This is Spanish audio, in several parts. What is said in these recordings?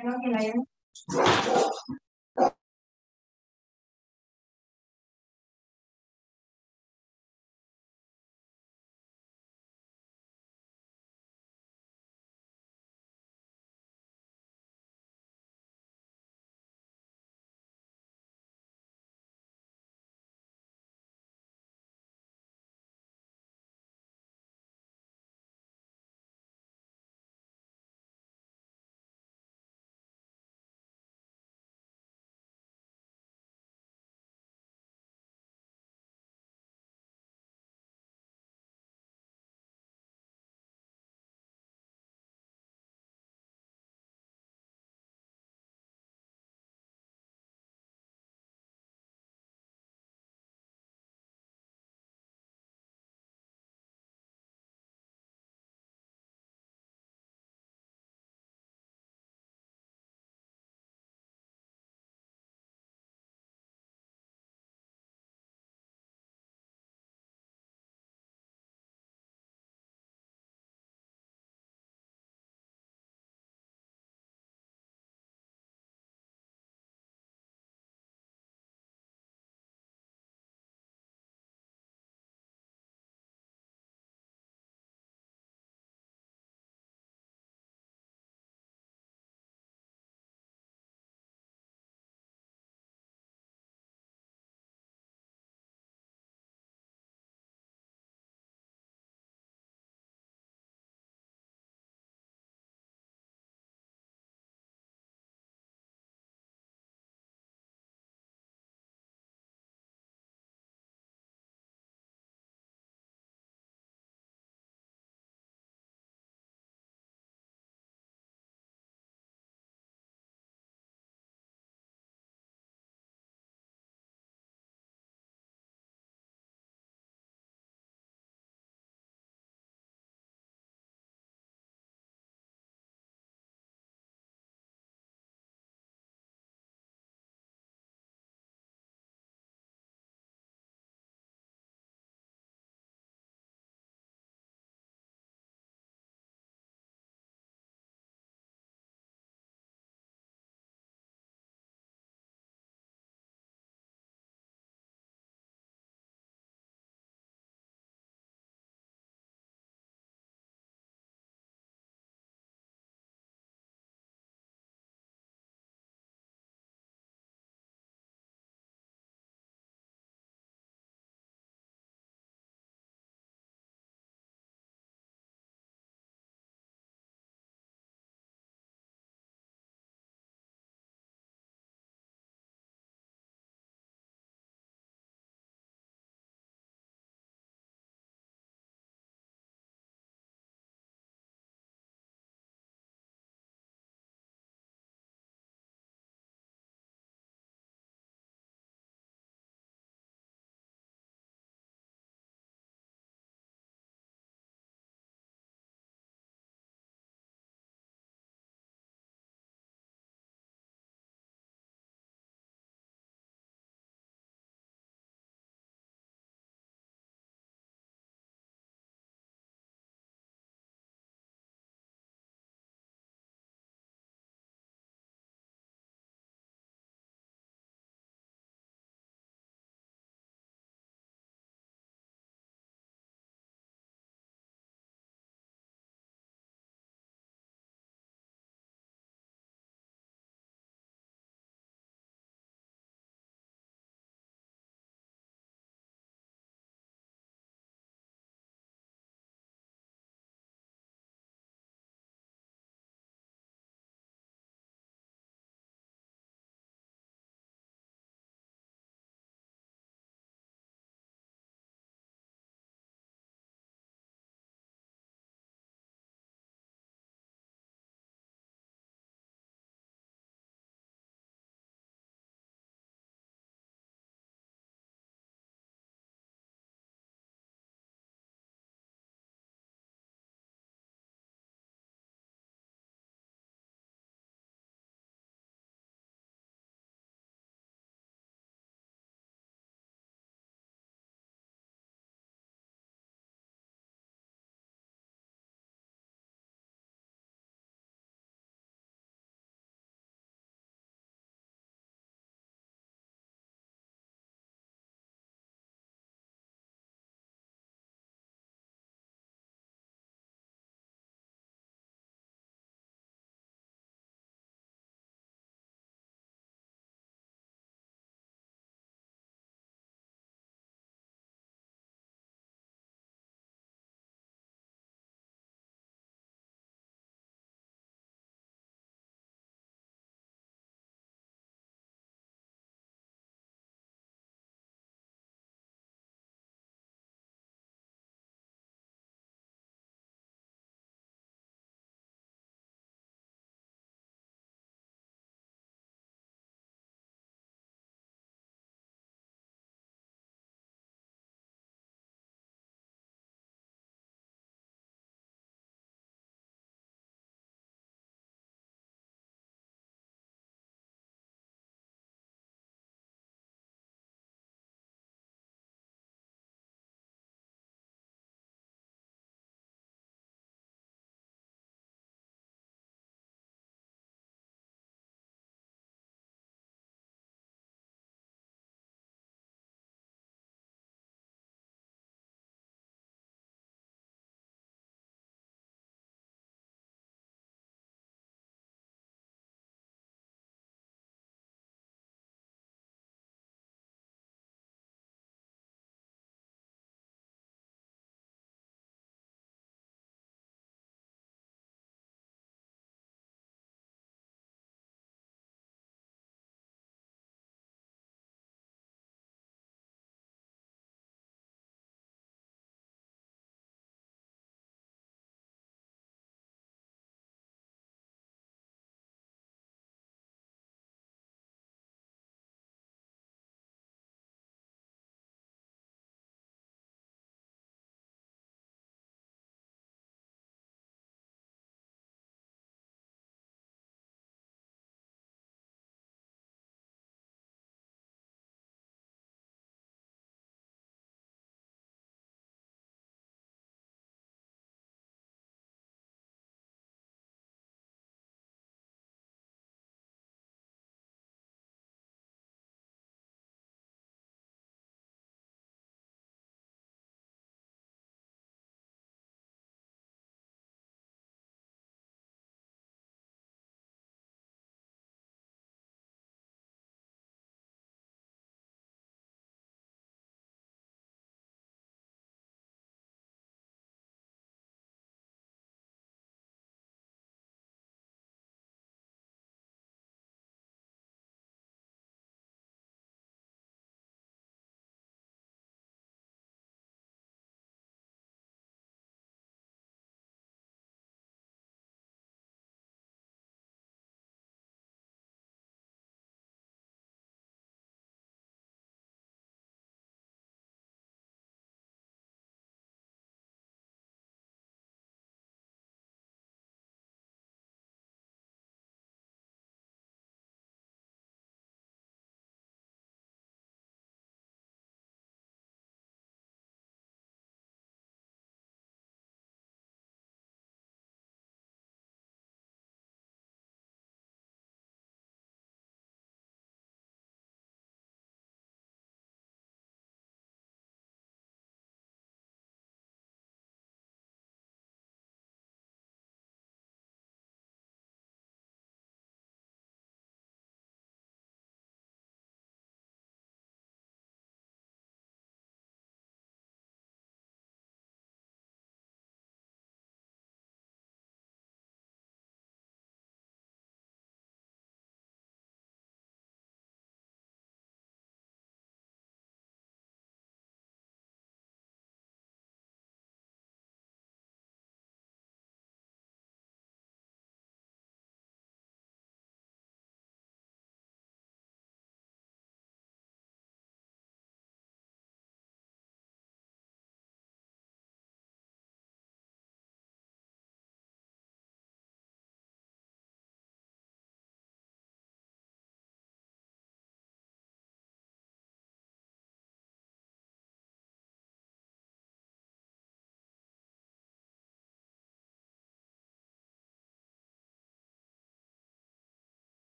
creo que la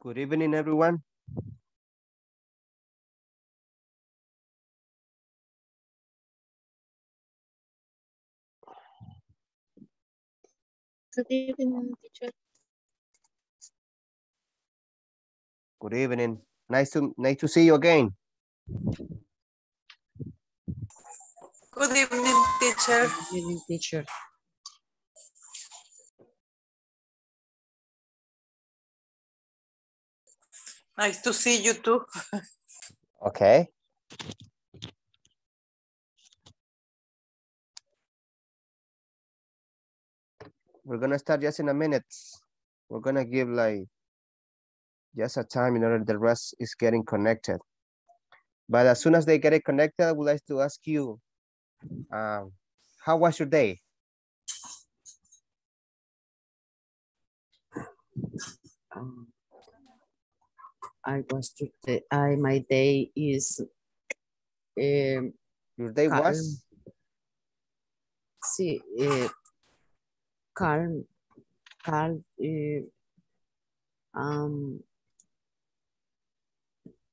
Good evening, everyone. Good evening, teacher. Good evening. Nice to nice to see you again. Good evening, teacher. Good evening, teacher. Nice to see you too. Okay. We're gonna start just in a minute. We're gonna give like just a time in order the rest is getting connected. But as soon as they get it connected, I would like to ask you, um, how was your day? Um, I was to the, I, my day is, um, Your day Calm. was? sí, eh, calm, calm, eh, um,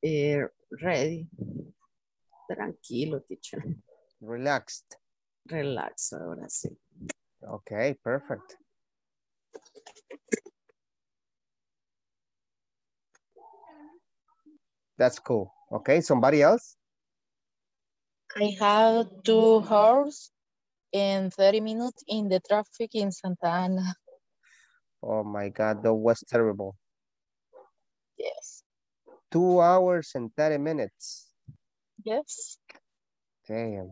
eh, ready, tranquilo, teacher, Relaxed. relax, ahora sí. Okay, perfect. That's cool. Okay, somebody else? I have two hours and 30 minutes in the traffic in Santa Ana. Oh my God, that was terrible. Yes. Two hours and 30 minutes. Yes. Damn.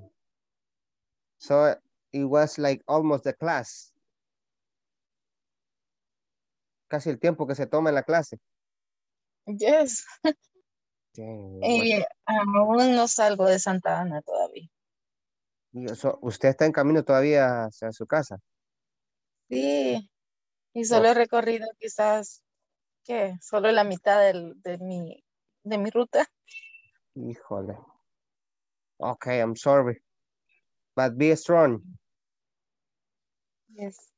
So it was like almost the class. Casi el tiempo que se toma en la clase. Yes. Y aún no salgo de Santa Ana todavía. ¿Usted está en camino todavía hacia su casa? Sí. Y solo he recorrido quizás, ¿qué? Solo la mitad del- de, mi, de mi ruta. Híjole. Okay, I'm sorry. But be strong. Yes.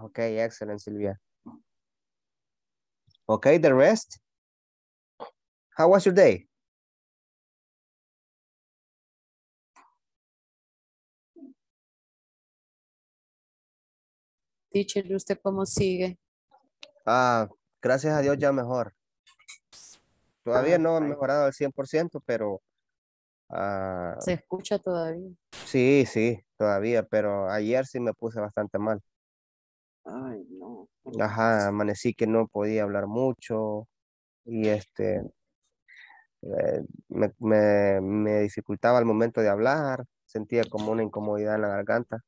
Okay, excellent, Silvia. Okay, the rest? How was your day? Teacher, ¿y usted cómo sigue? Ah, gracias a Dios ya mejor. Todavía no vaya. mejorado al 100%, pero ah, ¿Se escucha todavía? sí, sí, todavía, pero ayer sí me puse bastante mal. Ay, no. Ajá, amanecí que no podía hablar mucho y este, eh, me, me, me dificultaba al momento de hablar, sentía como una incomodidad en la garganta.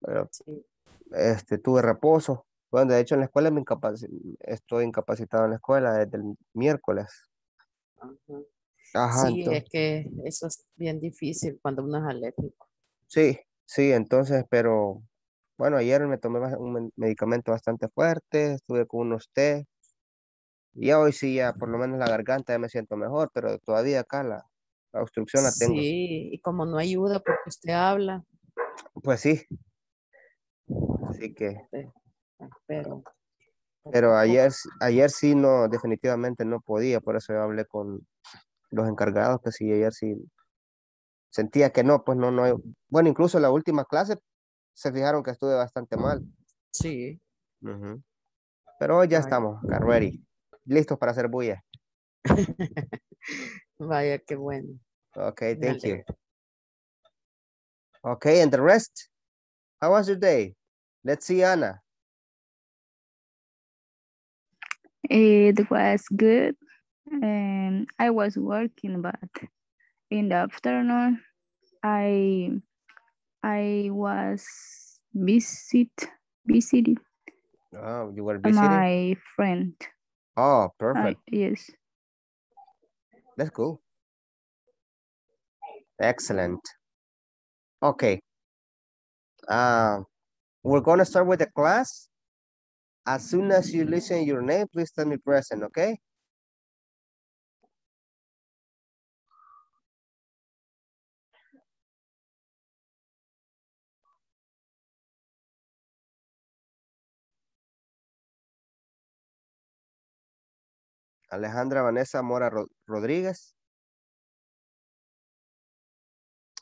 Pero Sí. este, tuve reposo. Bueno, de hecho en la escuela me incapaci- estoy incapacitado en la escuela desde el miércoles. Ajá. Ajá, Sí, entonces, es que eso es bien difícil cuando uno es alérgico. sí, sí, entonces, pero bueno, ayer me tomé un men- medicamento bastante fuerte, estuve con unos té, ya hoy sí, ya por lo menos la garganta ya me siento mejor, pero todavía acá la, la obstrucción la tengo. Sí, y como no ayuda porque usted habla, Pues sí, así que, pero pero ayer, ayer sí no, definitivamente no podía, por eso yo hablé con los encargados, que sí, ayer sí sentía que no, pues no, no, bueno, incluso la última clase se fijaron que estuve bastante mal. sí. Pero hoy ya estamos, ready, listos para hacer bulla. vaya qué bueno. Okay, Me thank you. Okay, and the rest? How was your day? Let's see, Anna. It was good. Um, I was working, but in the afternoon, I I was visit visiting Oh, you were visiting? my friend. Oh, I- perfect. yes. That's cool. Excellent. Okay. Uh, we're gonna start with the class. As soon as you listen your name, please tell me present, okay? Alejandra Vanessa Mora Ro- Rodríguez.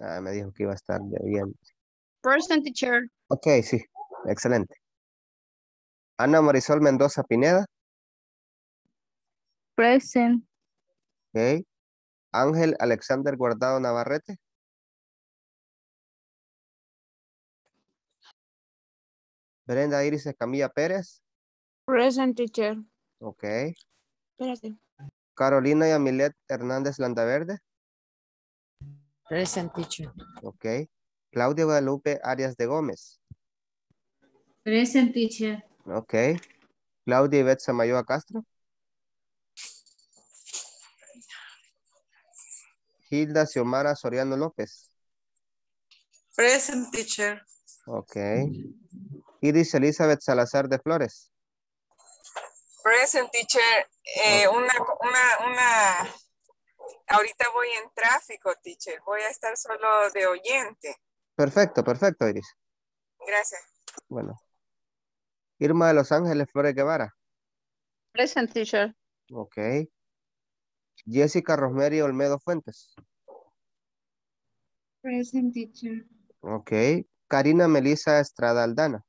Ah, me dijo que iba a estar de bien. Present teacher. Ok, sí, excelente. Ana Marisol Mendoza Pineda. Present. Ok. Ángel Alexander Guardado Navarrete. Brenda Iris Camilla Pérez. Present teacher. Ok. Espérate. Carolina Yamilet Hernández Landaverde. Present teacher. Ok. Claudia Guadalupe Arias de Gómez. Present teacher. Ok. Claudia Ivette Samayoa Castro. Hilda Xiomara Soriano López. Present teacher. Ok. Iris Elizabeth Salazar de Flores. Present teacher, eh, una, una, una, ahorita voy en tráfico, teacher, voy a estar solo de oyente. Perfecto, perfecto, Iris. Gracias. Bueno. Irma de Los Ángeles Flores Guevara. Present teacher. Ok. Jessica Rosemary Olmedo Fuentes. Present teacher. Ok. Karina Melissa Estrada Aldana.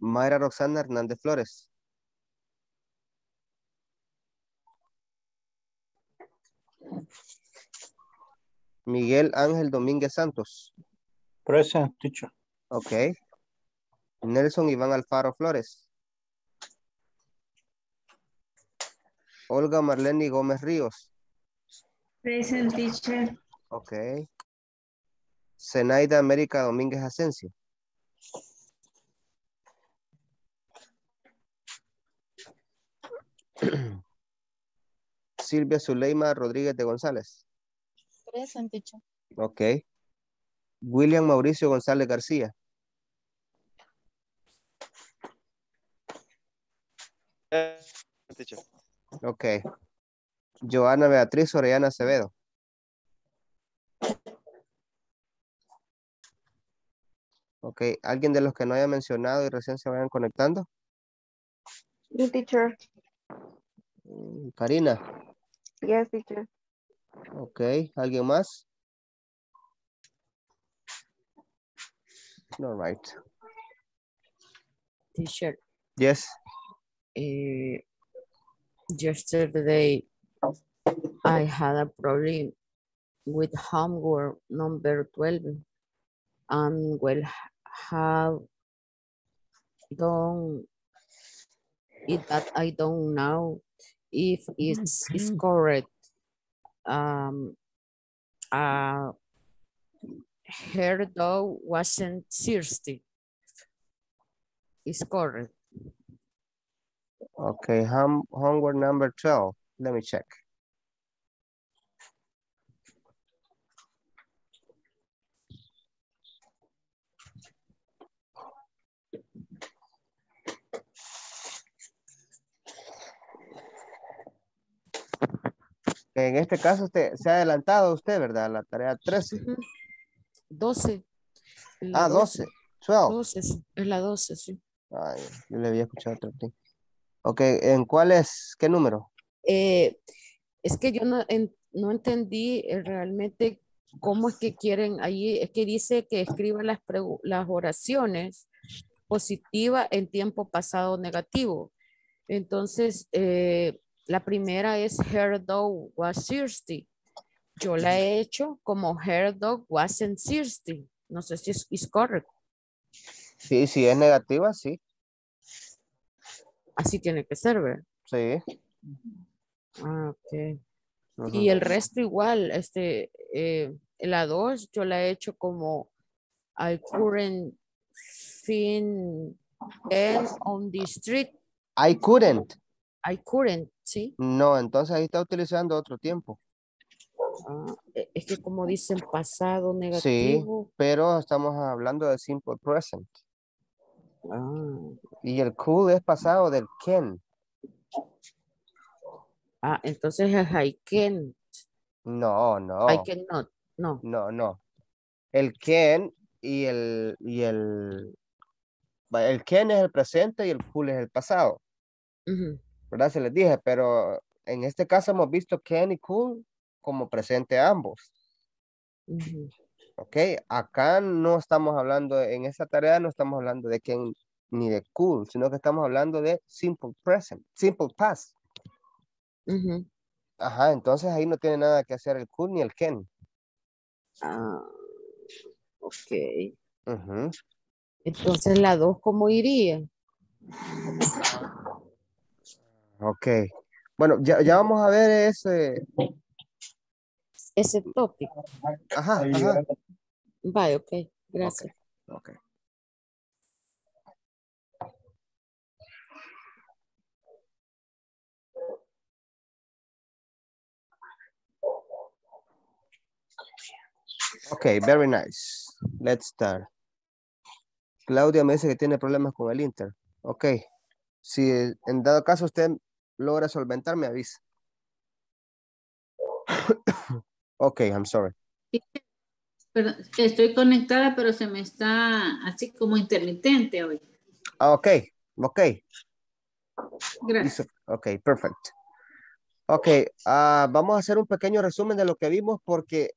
Mayra Roxana Hernández Flores. Miguel Ángel Domínguez Santos. Present teacher. Ok. Nelson Iván Alfaro Flores. Olga Marlene Gómez Ríos. Present teacher. Ok. Zenaida América Domínguez Asensio. Silvia Zuleima Rodríguez de González. Present teacher. Ok. William Mauricio González García. Teacher. Ok. Joana Beatriz Orellana Acevedo. Ok. ¿Alguien de los que no haya mencionado y recién se vayan conectando? Sí, teacher. Mm, Karina. Yes, teacher. Ok. ¿Alguien más? All right. Teacher, Yes. eh, yesterday I had a problem with homework number 12 and will have done it that I don't know if it's, it's correct. Um, uh, her dog wasn't thirsty. It's correct. Okay. Home, homework number 12. Let me check. En este caso usted se ha adelantado usted, ¿verdad? La tarea 13. Ujú. 12. La Ah, 12. 12. 12, sí, es la 12, sí. Ay, yo le había escuchado otro. thing. Ok, ¿en cuál es? ¿Qué número? Eh, es que yo no, en- no entendí eh, realmente cómo es que quieren ahí, es que dice que escriba las, las oraciones positivas en tiempo pasado negativo. Entonces, eh, la primera es her dog was thirsty. Yo la he hecho como her dog wasn't thirsty. No sé si es is correct. Sí, si es negativa, sí. Así tiene que ser, ¿verdad? Sí. Ah, ok. Y el resto igual, este, eh, la 2 yo la he hecho como I couldn't find on the street. I couldn't. I couldn't, ¿sí? No, entonces ahí está utilizando otro tiempo. Ah, e- es que como dicen pasado Sí, negativo. pero estamos hablando de simple present. Ah, Y el could es pasado del can. ah, entonces es I can, No, no. I cannot, no. No, no. El can y el, y el, El can es el presente y el cool es el pasado. Ujú, ¿Verdad? Se les dije, pero en este caso hemos visto can y cool como presente ambos. ujú. ¿Ok? Acá no estamos hablando, en esta tarea no estamos hablando de can ni de cool, sino que estamos hablando de simple present, simple past. Ajá, entonces ahí no tiene nada que hacer el cool ni el can. Ah, ok. Entonces la dos, ¿cómo iría? Ok. Bueno, ya, ya vamos a ver ese. Ese tópico. Ajá, ajá. Vaya, ok. Gracias. Ok. Ok, very nice. Let's start. Claudia me dice que tiene problemas con el Inter. Ok. Si en dado caso usted logra solventar, me avisa. ok, I'm sorry. Pero estoy conectada, pero se me está así como intermitente hoy. Ah, ok, ok. Gracias. Ok, perfect. Ok, ah, vamos a hacer un pequeño resumen de lo que vimos porque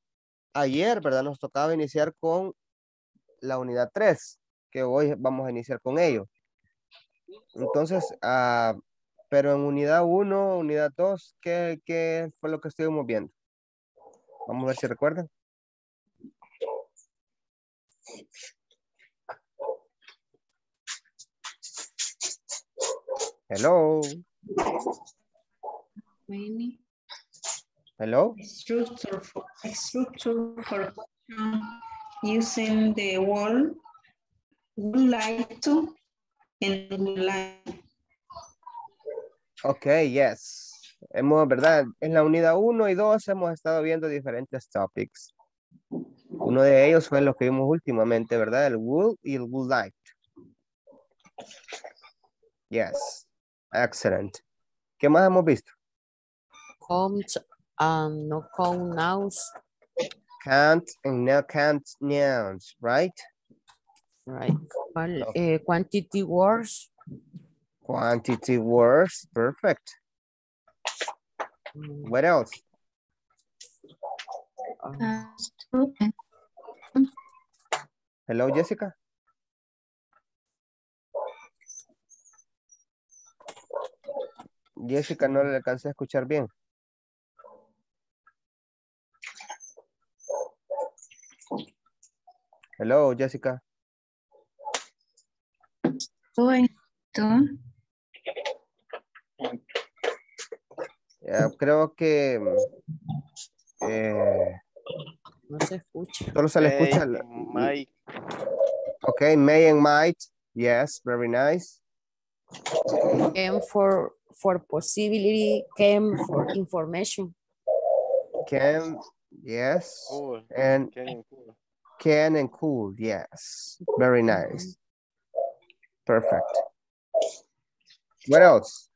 ayer, ¿verdad? Nos tocaba iniciar con la unidad 3, que hoy vamos a iniciar con ello. Entonces, ah, pero en unidad 1, unidad 2, ¿qué, ¿qué fue lo que estuvimos viendo? Vamos a ver si recuerdan. Hello, hello. structure for structure for using the word would like to and would like. Ok, yes. Hemos, ¿verdad? En la unidad 1 y 2 hemos estado viendo diferentes topics. Uno de ellos fue lo que vimos últimamente, ¿verdad? El would y el would like. Yes. Excellent. ¿Qué más hemos visto? Comes and no count nouns, Can't and no can't nouns, right? right? Okay. eh, quantity words, Quantity words, perfect. mm, What else? Hello, Jessica. Jessica, no le alcancé a escuchar bien. Hello, Jessica. Eh, creo que eh, no se escucha. solo se le May, escucha. la- May, Ok, may and might. Yes, very nice. Came for, for possibility, came for information. Can, yes. cool. And Can, cool. can and cool, yes. Very nice. Perfect. What else?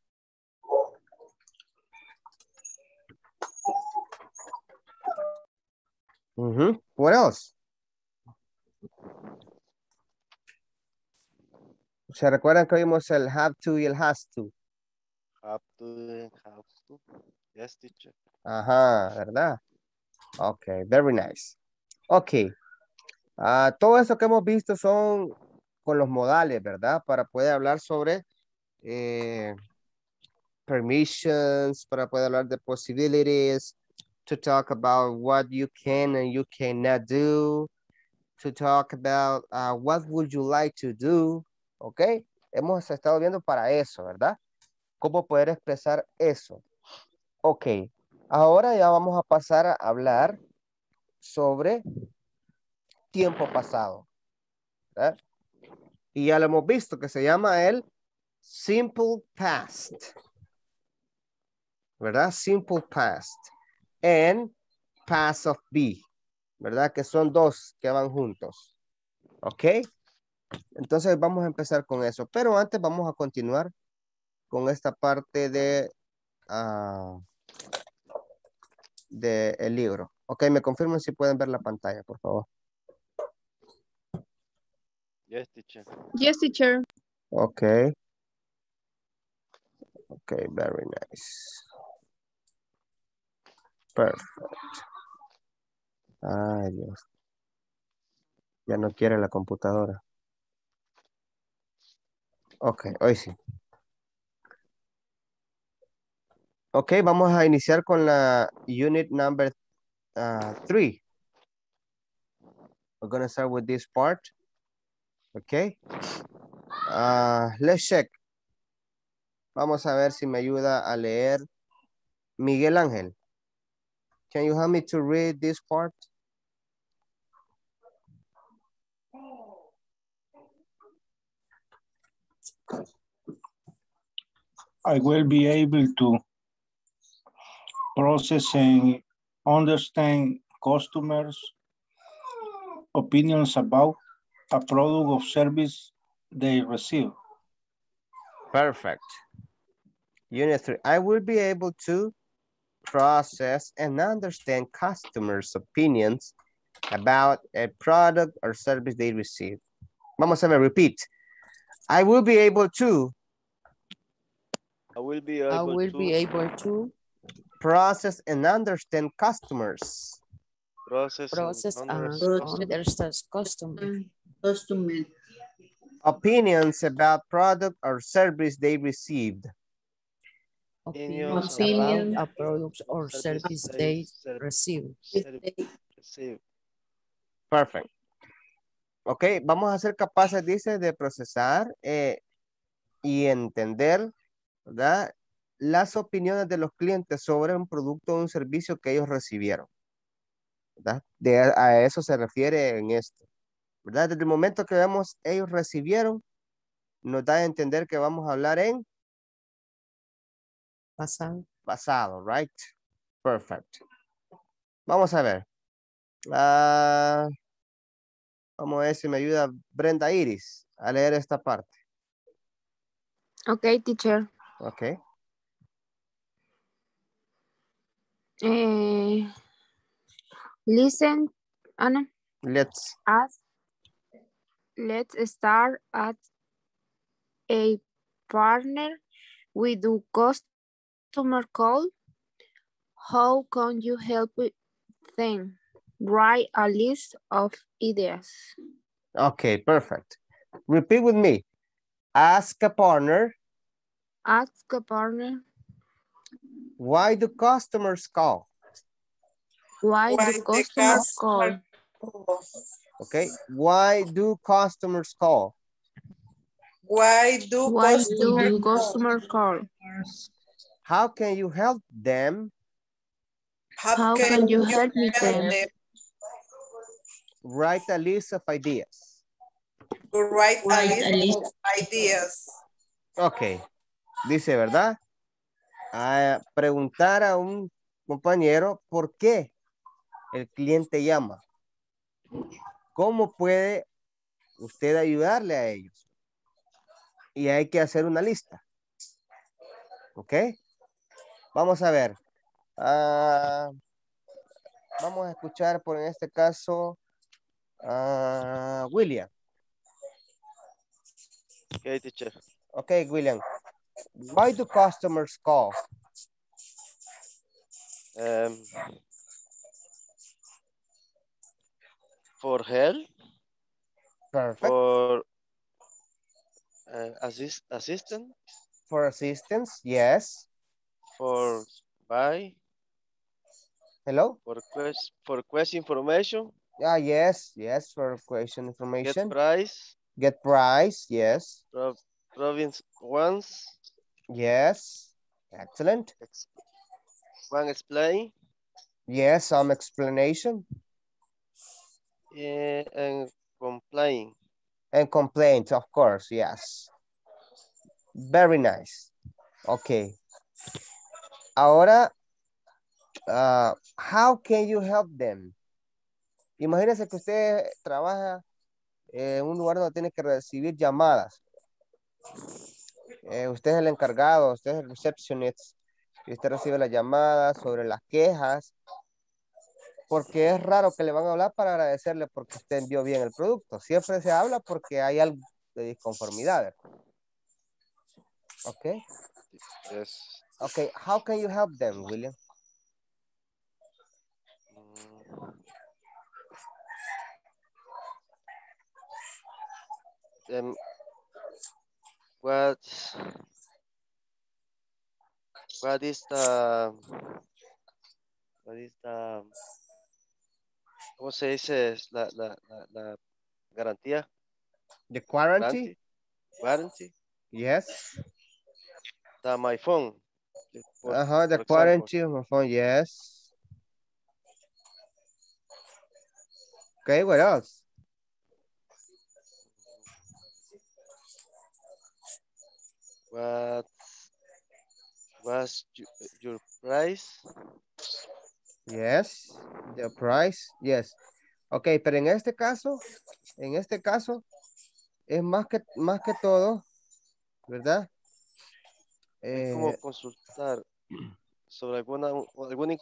Mhm. What else? ¿Se recuerdan que vimos el have to y el has to? Have to, have to. Yes, teacher. Ajá, ¿verdad? Ok, very nice. Ok. Ah, todo eso que hemos visto son con los modales, ¿verdad? Para poder hablar sobre eh, permissions, para poder hablar de possibilities, to talk about what you can and you cannot do, to talk about uh, what would you like to do, ¿ok? Hemos estado viendo para eso, ¿verdad? Cómo poder expresar eso. Ok, ahora ya vamos a pasar a hablar sobre tiempo pasado. ¿verdad? Y ya lo hemos visto que se llama el simple past. ¿Verdad? Simple past. And past of be. ¿Verdad? Que son dos que van juntos. ¿Ok? Entonces vamos a empezar con eso. Pero antes vamos a continuar con esta parte de, ah, de el libro. Ok, me confirman si pueden ver la pantalla, por favor. Yes, teacher. Yes, teacher. Okay. Okay, very nice. Perfect. Ay, Dios. Ya no quiere la computadora. Ok, hoy sí. Ok, vamos a iniciar con la unit number uh, three. We're gonna start with this part. Okay. Uh, let's check. Vamos a ver si me ayuda a leer Miguel Ángel. Can you help me to read this part? I will be able to process and understand customers' opinions about a product or service they receive. Perfect. Unit three, I will be able to process and understand customers' opinions about a product or service they receive. Vamos a ver, repeat. I will be able to I will be I will to be able to process and understand customers. process, process and understand understand customer Customer. Opinions about product or service they received. Opinion. about a product or service they receive. Perfect. Ok, vamos a ser capaces, dice, de procesar eh, y entender, ¿verdad? Las opiniones de los clientes sobre un producto o un servicio que ellos recibieron. ¿verdad? De, a eso se refiere en esto. ¿verdad? Desde el momento que vemos ellos recibieron, nos da a entender que vamos a hablar en Pasado. pasado, right? Perfect. Vamos a ver. Ah, vamos a ver si me ayuda Brenda Iris a leer esta parte. Okay, teacher. Ok. Eh, listen, Anna, Let's. as let's start at a partner. We do customer call. How can you help with them? Write a list of ideas. Okay, perfect. Repeat with me. Ask a partner, Ask a partner why do customers call? why, Why the the customer call. customer Okay, why do customers call? Why do Why customer do customer call? How can you help them? How can you help me then? Write a list of ideas. To write a list list. of ideas. Ok, dice, ¿verdad? A preguntar a un compañero por qué el cliente llama. ¿Cómo puede usted ayudarle a ellos? Y hay que hacer una lista. ¿Ok? Vamos a ver. Ah, vamos a escuchar por en este caso a William. Okay, teacher. Ok, William. Why do customers call? Um, for help, Perfect. for uh, assist, assistant, For assistance, yes. For buy, Hello? for quest, for quest information, Ah, yes, yes, for question get information. price, Get price, yes, pro, province once, yes. Excellent. ex, one explain, Yes, some explanation eh, and complain. and complaint, of course, yes. Very nice. Okay. Ahora, ah, how can you help them? Imagínese que usted trabaja en un lugar donde tiene que recibir llamadas. Eh, usted es el encargado, usted es el receptionist, usted recibe las llamadas sobre las quejas porque es raro que le van a hablar para agradecerle porque usted envió bien el producto. Siempre se habla porque hay algo de disconformidad. Ok. Yes. Okay, how can you help them, William? Um, what what is the what is the ¿cómo se dice la la la, la garantía? The quarantine? Warranty? Yes. The my phone. Por- Uh-huh, the for example. quarantine phone, yes. Okay, what else? What was your, your price? Yes, the price, yes. Ok, pero en este caso, en este caso, es más que, más que todo, ¿verdad? Eh, consultar sobre alguna, alguna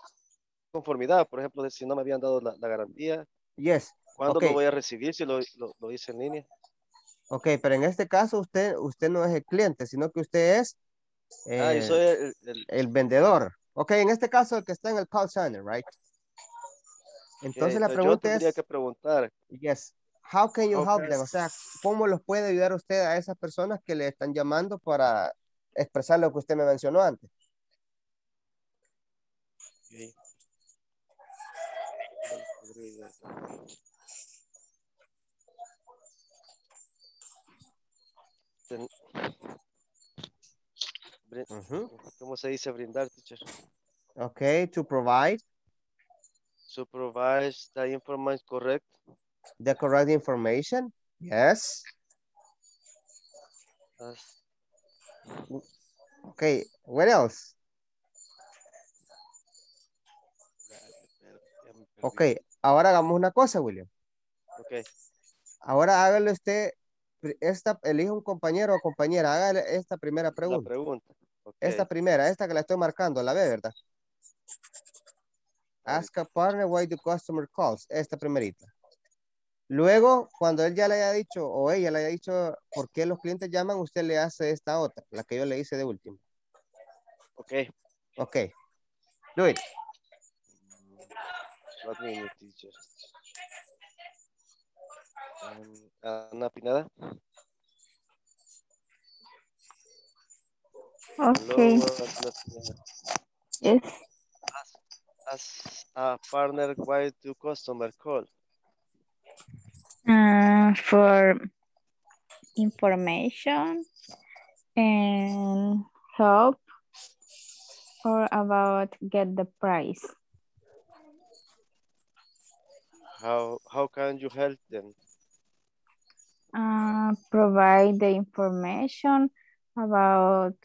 inconformidad, por ejemplo, de si no me habían dado la, la garantía, yes, ¿cuándo ok, lo voy a recibir si lo, lo, lo hice en línea? ok, pero en este caso usted, usted no es el cliente, sino que usted es ah, yo eh, soy el, el- el vendedor. Ok, en este caso el que está en el call center, right? Entonces la yo pregunta tendría es, que preguntar, yes, how can you help Ok. them? O sea, ¿cómo los puede ayudar usted a esas personas que le están llamando para expresar lo que usted me mencionó antes? ok. Podría- ten- brin- Ujú. ¿Cómo se dice brindar, teacher? Ok, to provide To provide the information correct, the correct information. Yes. Okay, what else? Ok, ahora hagamos una cosa, William. Ok, Ahora hágale usted, esta, elija un compañero o compañera, hágale esta primera la pregunta. pregunta. Esta primera, esta que la estoy marcando, la ve, ¿verdad? Ask a partner why the customer calls. Esta primerita. Luego, cuando él ya le haya dicho o ella le haya dicho por qué los clientes llaman, usted le hace esta otra, la que yo le hice de último. Ok, Ok. Do it. What minute, teacher? Um, Ana Pineda. Okay. Hello, Ana Pineda. Yes. As a partner, why do customer call? Uh, for information and help or about get the price. How how can you help them? Uh, provide the information about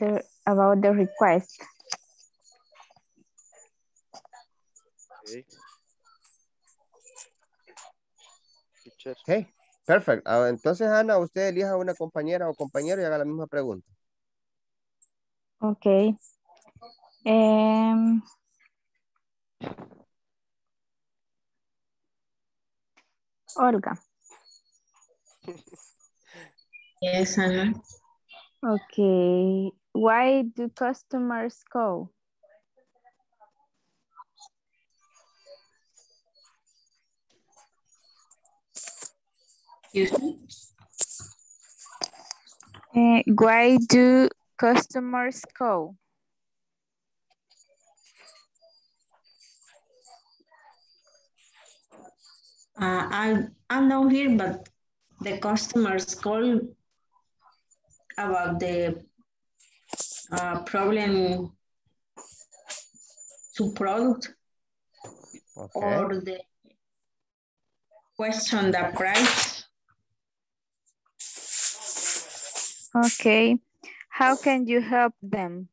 the about the request. Okay. Teacher, Ok, perfect. Ah, entonces, Ana, usted elija una compañera o compañero y haga la misma pregunta. Okay. Um, Olga. Yes, Ana. Okay. Why do customers call? Uh, why do customers call? Uh, I, I'm not here, but the customers call about the uh, problem to product Ok. or the question the price. Okay. How can you help them?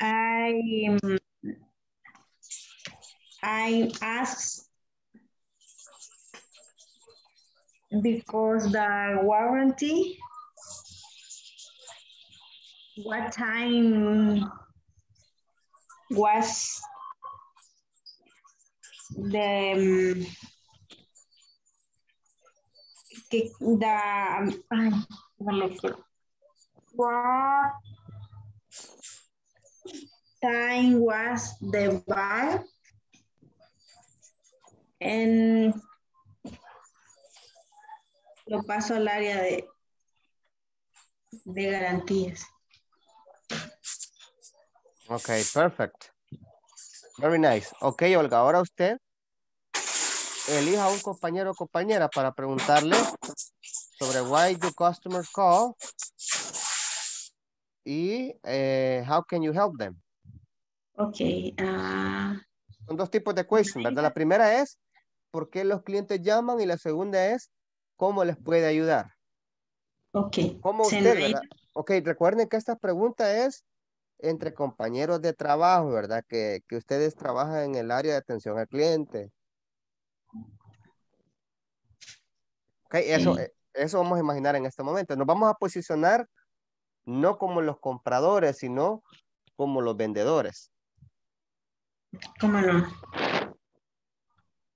I I asked because the warranty what time was the um, que- um, ay, no le quiero. what time was the bar and lo paso al área de de garantías. Ok, perfect. Very nice. Ok, Olga, ahora usted elija un compañero o compañera para preguntarle sobre why do customers call y eh, how can you help them. Ok, ah, Son dos tipos de questions, ¿verdad? La primera es por qué los clientes llaman y la segunda es cómo les puede ayudar. ok. ¿Cómo usted, verdad? Ok, recuerden que esta pregunta es entre compañeros de trabajo, ¿verdad? Que, que ustedes trabajan en el área de atención al cliente. Ok, eso, Ok. eh, eso vamos a imaginar en este momento. Nos vamos a posicionar no como los compradores, sino como los vendedores. ¿Cómo no?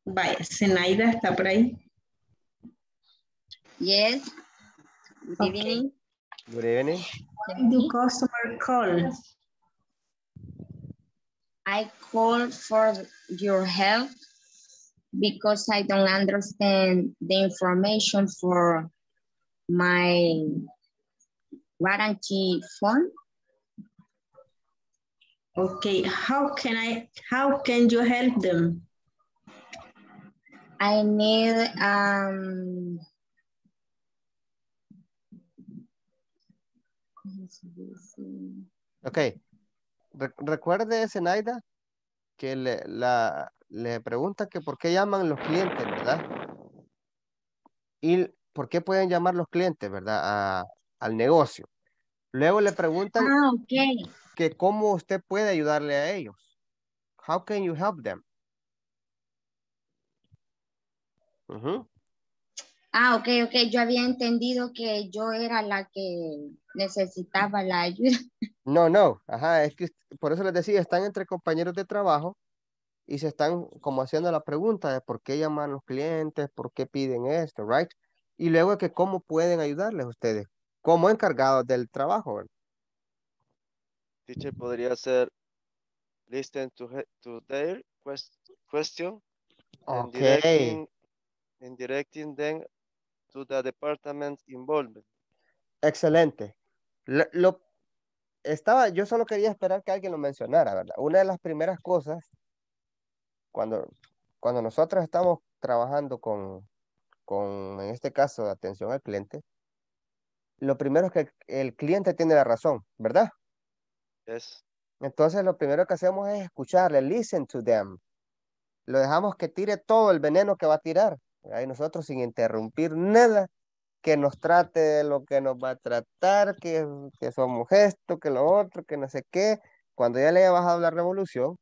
Vaya, Zenaida está por ahí. Yes. Good Okay. evening. Good evening. Why do customer call? I call for your help because I don't understand the information for my warranty phone. Okay, how can I, how can you help them? I need um Ok. Re- recuerde, Zenaida, que le, la, le pregunta que por qué llaman los clientes, ¿verdad? Y por qué pueden llamar los clientes, ¿verdad? A- al negocio. Luego le preguntan Ah, okay. que cómo usted puede ayudarle a ellos. How can you help them? Ah, ok, ok. Yo había entendido que yo era la que necesitaba la ayuda. No, no, ajá, es que por eso les decía, están entre compañeros de trabajo y se están como haciendo la pregunta de por qué llaman los clientes, por qué piden esto, right? Y luego que cómo pueden ayudarles ustedes, como encargados del trabajo. Teacher podría ser listen to, to their quest- question and Ok. directing, and directing them to the department involved. Excelente. Lo, lo- estaba, yo solo quería esperar que alguien lo mencionara, ¿verdad? Una de las primeras cosas, cuando, cuando nosotros estamos trabajando con, con, en este caso, atención al cliente, lo primero es que el, cliente tiene la razón, ¿verdad? Yes. Entonces lo primero que hacemos es escucharle, listen to them. Lo dejamos que tire todo el veneno que va a tirar. Y nosotros sin interrumpir nada, que nos trate de lo que nos va a tratar, que, que somos esto, que lo otro, que no sé qué. Cuando ya le haya bajado la revolución,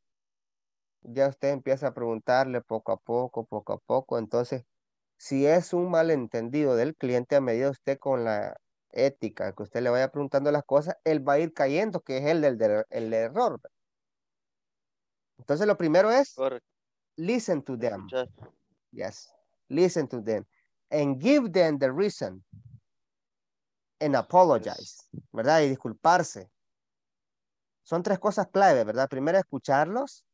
ya usted empieza a preguntarle poco a poco, poco a poco. Entonces, si es un malentendido del cliente, a medida usted con la ética, que usted le vaya preguntando las cosas, él va a ir cayendo, que es el del, del- el error. Entonces, lo primero es listen to them. Yes. Listen to them. And give them the reason. And apologize. ¿Verdad? Y disculparse. Son tres cosas clave, ¿verdad? Primero, escucharlos.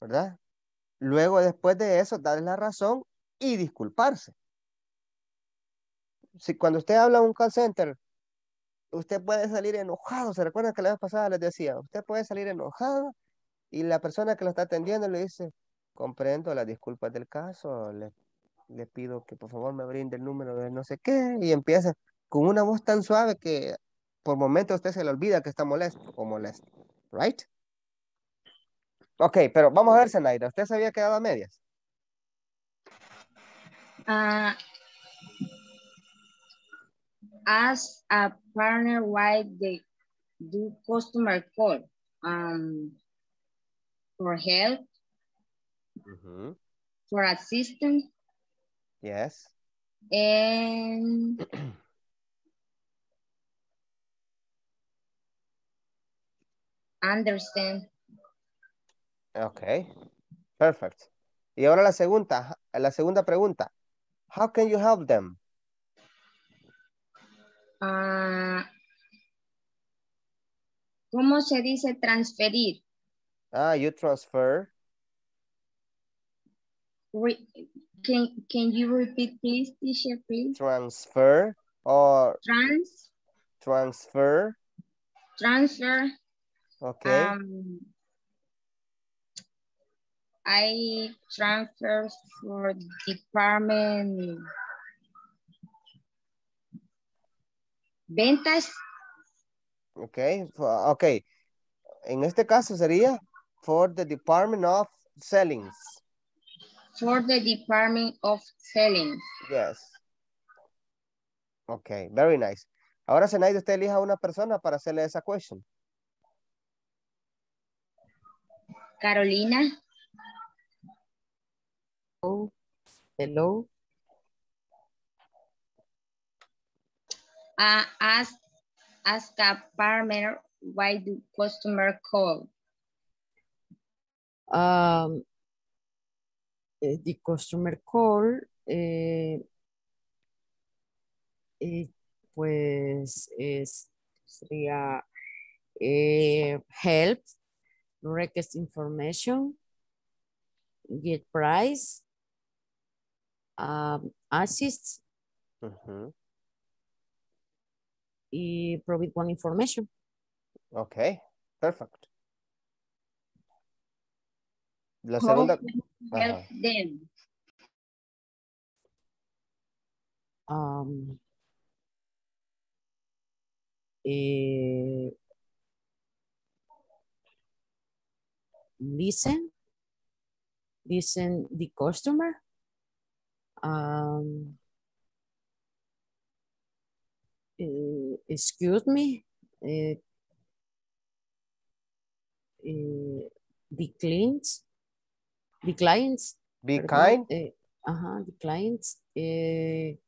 ¿Verdad? Luego, después de eso, darles la razón y disculparse. Si cuando usted habla en un call center, usted puede salir enojado. ¿Se recuerda que la vez pasada les decía? Usted puede salir enojado y la persona que lo está atendiendo le dice, comprendo las disculpas del caso, le, pido que por favor me brinde el número de no sé qué, y empieza con una voz tan suave que por momentos a usted se le olvida que está molesto o molesto, right? Ok, pero vamos a ver, Zenaida, ¿usted se había quedado a medias? Uh, as a partner, why they do customer call um, for help, for assistance, Yes. and understand Okay, perfect. Y ahora la segunda, la segunda pregunta. How can you help them? Ah, ¿Cómo se dice transferir? Ah, you transfer. Re- can, can you repeat please, teacher, please? Transfer or Trans, transfer. transfer. Okay. Um, I transfer for department ventas. Okay. for- Okay. En este caso sería for the Department of Sellings. For the Department of Selling. Yes. Okay, very nice. Ahora, Zenaida, usted elija una persona para hacerle esa question. Carolina, Hello. Hello. uh, ask, ask a partner why do customer call? Um, eh, the customer call, eh, eh, pues es, sería eh, help, request information, get price, um, assist Ujú. y provide one information. Okay, perfect. La How segunda. can you help them? Um, eh, listen, listen the customer. Um, eh, excuse me. eh, eh, the clients, the clients. Be perdón, kind. eh, ajá, the clients. eh,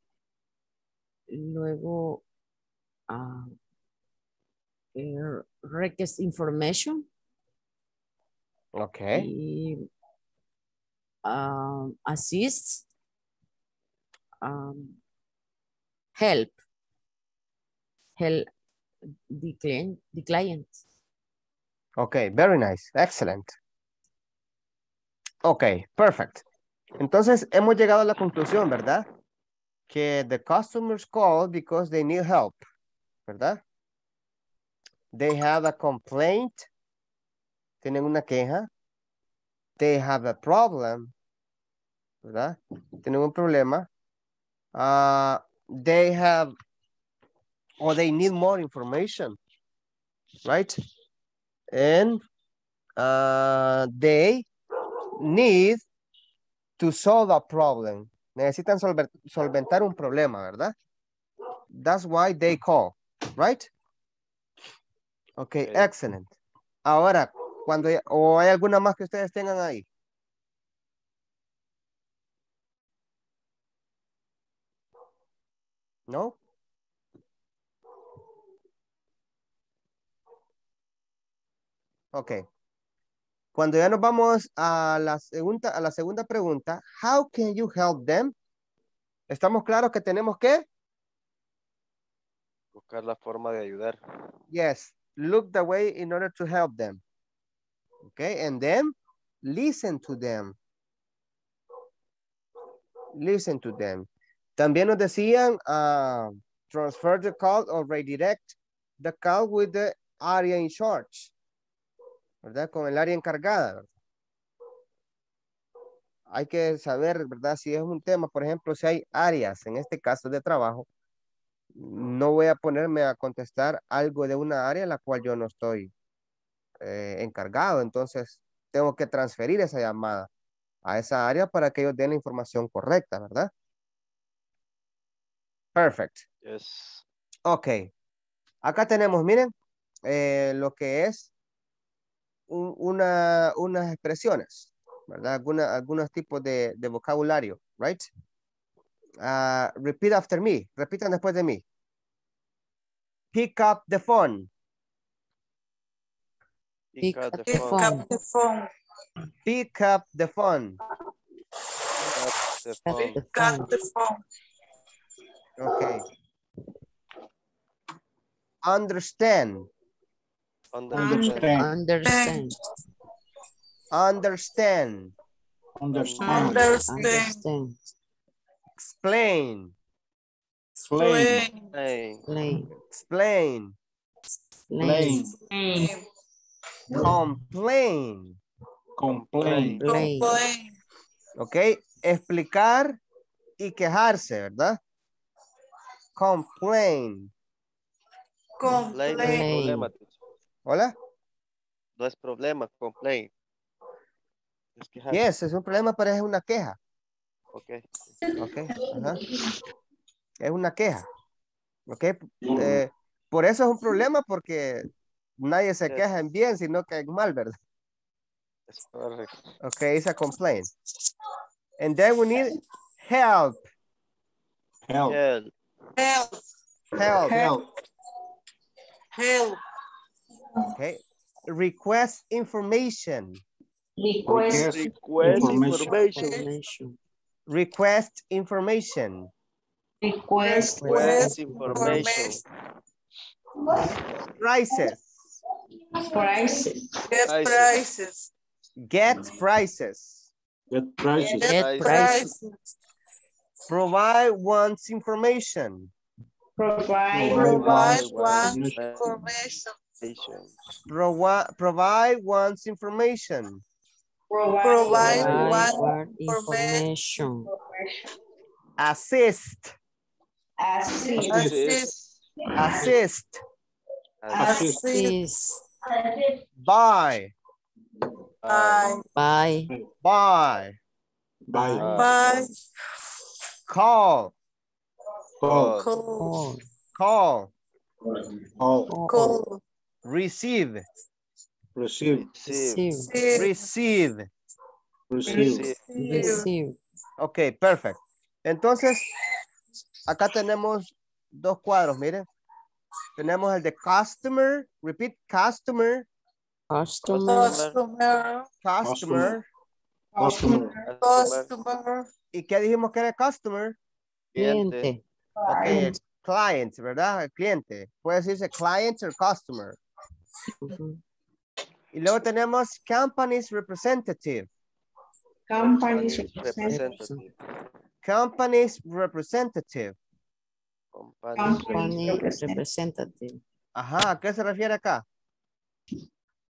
luego, ah, eh, request information Okay. y um, assist, um, help, help the client, the. Okay, very nice. Excellent. Okay, perfect. Entonces, hemos llegado a la conclusión, ¿verdad? Que the customers call because they need help, ¿verdad? They have a complaint. Tienen una queja. They have a problem, ¿verdad? Tienen un problema. Ah, they have, or they need more information, right? And uh, they need to solve a problem. Necesitan solver- solventar un problema, ¿verdad? That's why they call, right? Okay, Okay. excellent. Ahora, cuando, o hay alguna más que ustedes tengan ahí. ¿No? Ok. Cuando ya nos vamos a la segunda, a la segunda pregunta, how can you help them? ¿Estamos claros que tenemos que? Buscar la forma de ayudar. Yes, look the way in order to help them. Okay, and then listen to them. Listen to them. También nos decían ah, transfer the call or redirect the call with the area in charge. ¿Verdad? Con el área encargada. Hay que saber, ¿verdad? Si es un tema, por ejemplo, si hay áreas, en este caso de trabajo, no voy a ponerme a contestar algo de una área en la cual yo no estoy eh, encargado. Entonces, tengo que transferir esa llamada a esa área para que ellos den la información correcta, ¿verdad? Perfect. Yes. Ok. Acá tenemos, miren, eh, lo que es un- una, unas expresiones, ¿verdad? Alguna- algunos tipos de, de vocabulario, right? Ah, repeat after me. Repitan después de mí. Pick up the phone. Pick Pick up up the phone. Pick up the phone. Pick up the phone. The phone. The phone. Okay. Understand. Understand. Understand. Understand. Understand. Understand. Explain. Explain. Explain. Explain. Explain. Complain. Complain. Complain. Ok, explicar y quejarse, ¿verdad? Complain. Play no es Complain. problema. ¿Hola? No es problema. Complain. Es quejar. Yes, es un problema, pero es una queja. Ok. Ok. ajá. Es una queja. Ok. eh, por eso es un problema porque nadie se queja en bien, sino que en mal, ¿verdad? Es correcto. Okay, it's a complaint. And then we need help. Help. Help. Help. Help. Help. Help. Okay. Request information. Request Request information. information. Request information. Request. Request information. Prices. Get Prices. prices. Get prices. Get prices. Get Get prices. Prices. Provide one's information. Provide Provide one information. information. Provi- provide one's information. Provide Provide one information. information. Assist. Assist. Assist. Assist. Assist. Assist. Assist. Buy. Bye. Bye. Buy. Bye. Call. Call. Call. Call. Call. Call. Call. Receive. Receive. Receive. Receive. Receive. Receive. Receive. Ok, perfect. Entonces, acá tenemos dos cuadros, miren. Tenemos el de customer, repeat, customer, Customer. Customer. customer. Customer. Customer. ¿Y qué dijimos que era customer? Cliente. Cliente. Ok, el client, ¿verdad? El cliente. Puede decirse client o customer. Y luego tenemos company's representative. Company's representative. Company's representative. Company's Company representative. Ajá, ¿a qué se refiere acá?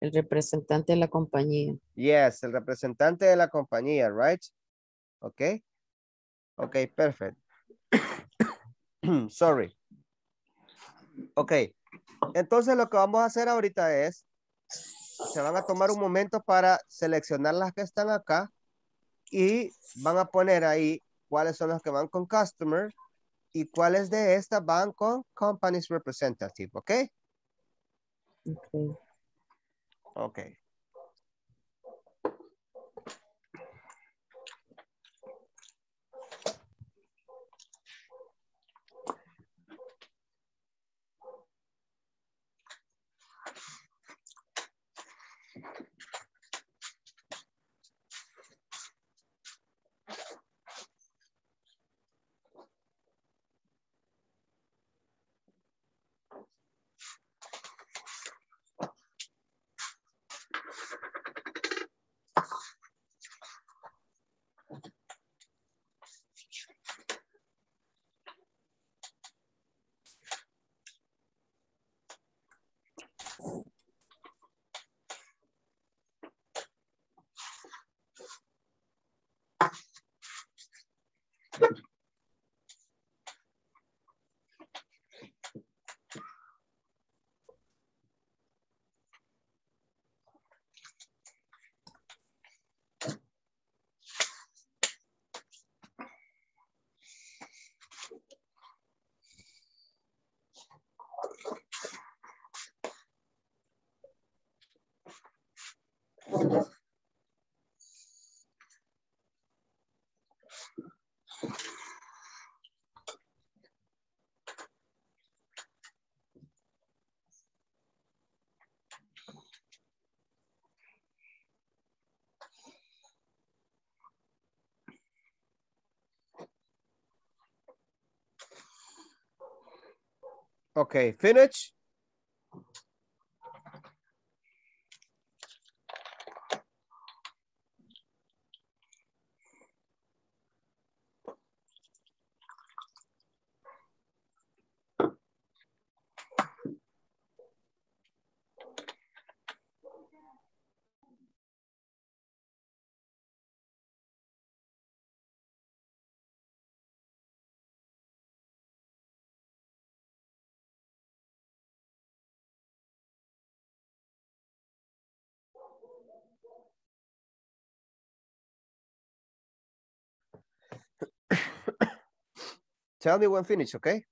El representante de la compañía. Yes, el representante de la compañía, right? Ok. Ok, perfect. Sorry. Ok. Entonces lo que vamos a hacer ahorita es, se van a tomar un momento para seleccionar las que están acá y van a poner ahí cuáles son las que van con customer y cuáles de estas van con company's representative, ¿ok? Okay. Okay. Okay, finish. Tell me when finish, okay?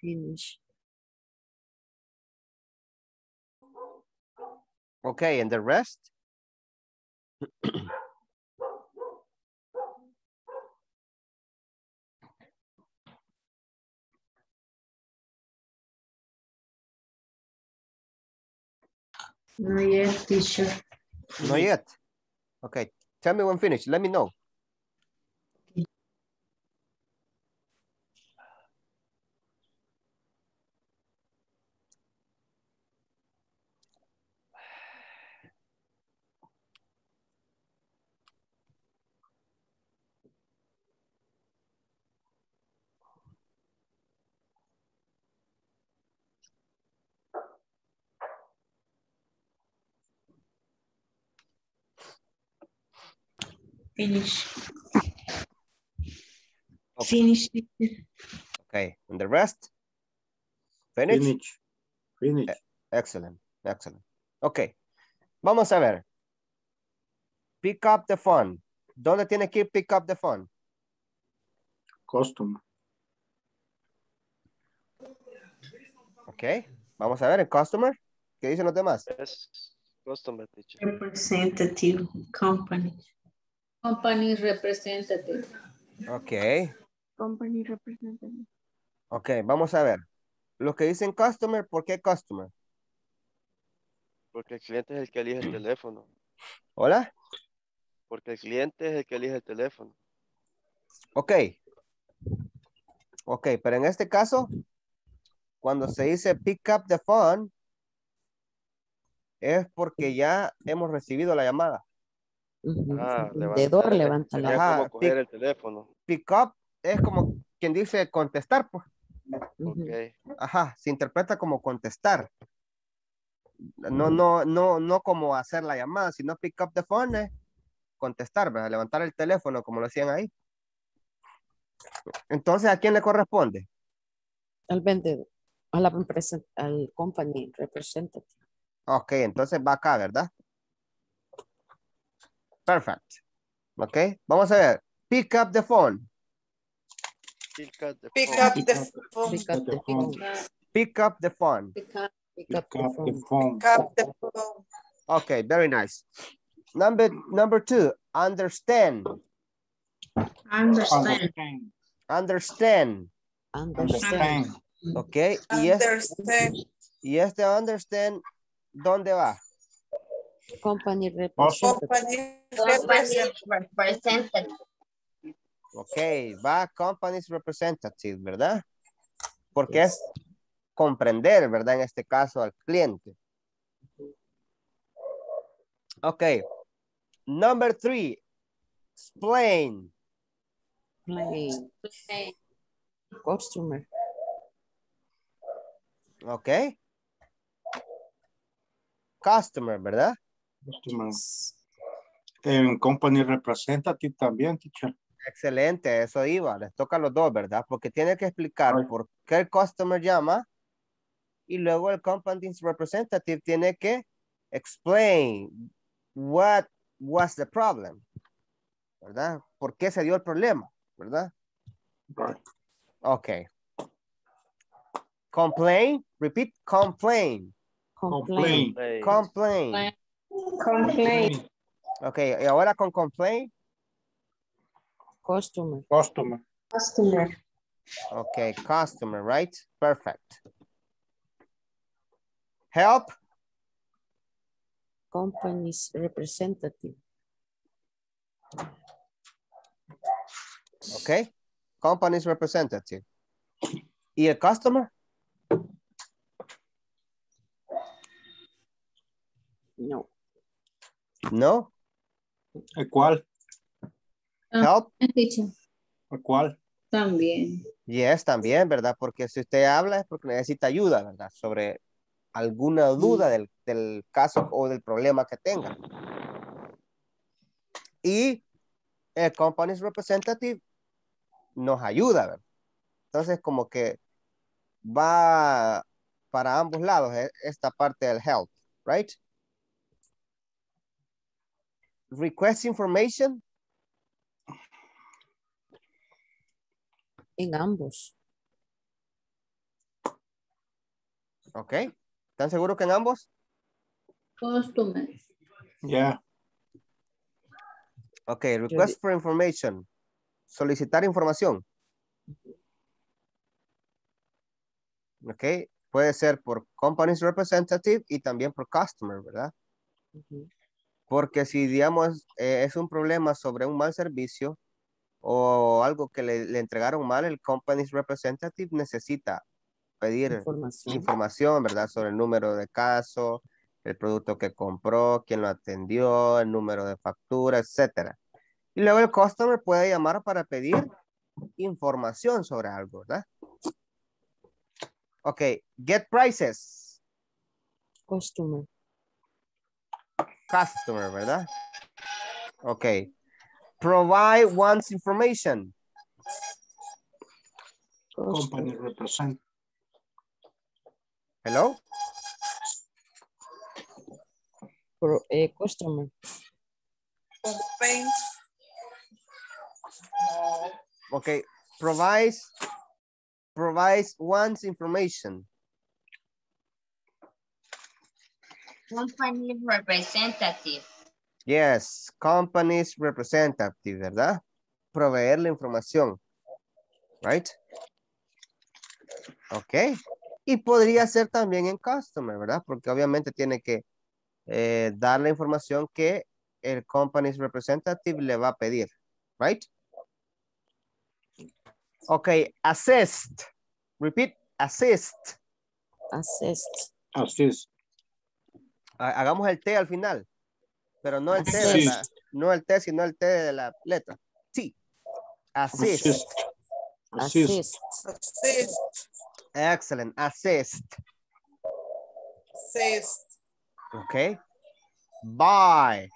Finish. Okay, and the rest? No yet, teacher. Not yet. Okay, tell me when finished. Let me know. Finish. Okay. Finish. Okay, and the rest? Finish? Finish. Finish. Excellent, excellent. Ok, vamos a ver. Pick up the phone. ¿Dónde tiene que ir pick up the phone? Customer. Ok, vamos a ver en customer. ¿Qué dicen los demás? Es customer teacher. Representative company. Company representative. Ok, Company representative. ok, vamos a ver. Los que dicen customer, ¿por qué customer? Porque el cliente es el que elige el teléfono. ¿Hola? Porque el cliente es el que elige el teléfono. Ok. Ok, pero en este caso, cuando se dice pick up the phone, es porque ya hemos recibido la llamada. Ah, levantar vendedor el- levanta la como coger el teléfono. Pick up es como quien dice contestar, pues. Ajá, se interpreta como contestar. No, no, no, no como hacer la llamada, sino pick up the phone es contestar, ¿verdad? levantar el teléfono, como lo decían ahí. Entonces, ¿a quién le corresponde? Al vendedor. A la empresa, al company representative. Ok, entonces va acá, ¿verdad? Perfect. Ok, vamos a ver. Pick up the phone. Pick up the Pick phone. up the phone. Pick up the phone. Pick up the phone. Pick up. Pick up Pick the up the phone. phone. Pick up the phone. Okay, very nice. Number, number two, understand. Understand. Understand. Understand. Understand. Understand. Ok, y, es, Understand. y este understand, ¿dónde va? Company representative. Company representative. Ok, va company's representative, ¿verdad? Porque es comprender, ¿verdad? En este caso al cliente. Ok. Number three, explain. Plain. Customer. Ok. customer, ¿verdad? En company representative también, teacher. Excelente, eso iba, les toca a los dos, ¿verdad? Porque tiene que explicar Right. por qué el customer llama y luego el company's representative tiene que explain what was the problem, ¿verdad? ¿Por qué se dio el problema, verdad? Right. Okay. Complain, repeat, complain, Complain. Complain. Complaint. Okay, y ahora con complain, Customer. Customer. Customer. okay, customer, right? Perfect. Help, Company's representative. okay? Company's representative. ¿Y el customer? No. No. ¿El cuál? Help, Teacher, ¿El cuál? También. yes, también, ¿verdad? Porque si usted habla es porque necesita ayuda, ¿verdad? Sobre alguna duda del, del caso o del problema que tenga. Y el company's representative nos ayuda, ¿verdad? Entonces, como que va para ambos lados eh, esta parte del help, right? Request information, En ambos. ok. ¿Están seguros que en ambos? Customer. Yeah. Ok, request for information. Solicitar información. Ok, puede ser por company's representative y también por customer, ¿verdad? Porque si, digamos, eh, es un problema sobre un mal servicio o algo que le, le entregaron mal, el company's representative necesita pedir Información. información, ¿verdad? Sobre el número de caso, el producto que compró, quién lo atendió, el número de factura, etcétera. Y luego el customer puede llamar para pedir información sobre algo, ¿verdad? Ok, get prices, Customer. Customer, ¿verdad? Ok. Provide one's information, Company represent. hello? Pro- a customer. Complaint. Ok, provides, provides one's information. Company representative. Yes, company's representative, ¿verdad? Proveer la información. Right? Ok. Y podría ser también en customer, ¿verdad? Porque obviamente tiene que eh, dar la información que el company's representative le va a pedir. Right? Ok, assist. Repeat, assist. Assist. Assist. Ha- Hagamos el T al final. Pero no el T, de Assist. la- no el T, sino el T de la letra. Sí. Assist. Assist. Assist. Assist. Assist. Excellent. Assist. Assist. Ok. Buy.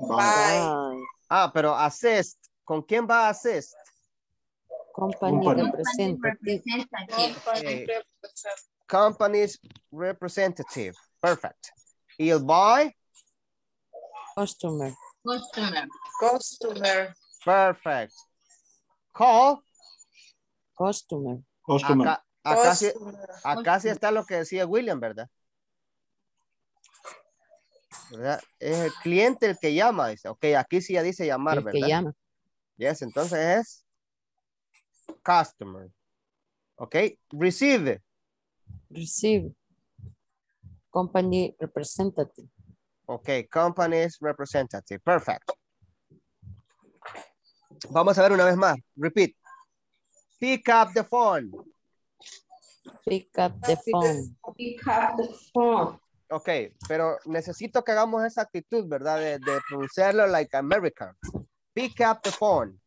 Bye. Bye. Ah, pero assist. ¿Con quién va a assist? Company Company. representative. Okay. Company's representative. Perfect. Y el buy? Customer. Customer. Customer. Perfect. Call? Customer. Customer. Acá, acá, sí, Customer. acá sí está lo que decía William, ¿verdad? ¿Verdad? Es el cliente el que llama, dice. Ok, aquí sí ya dice llamar, El que ¿verdad? llama. Yes, entonces es customer. Ok, receive. Receive. Company representative. Ok, company's representative. Perfect. Vamos a ver una vez más. Repeat. Pick up the phone. Pick up the phone. Pick up the phone. Ok, pero necesito que hagamos esa actitud, ¿verdad? De, de pronunciarlo like American. Pick up the phone.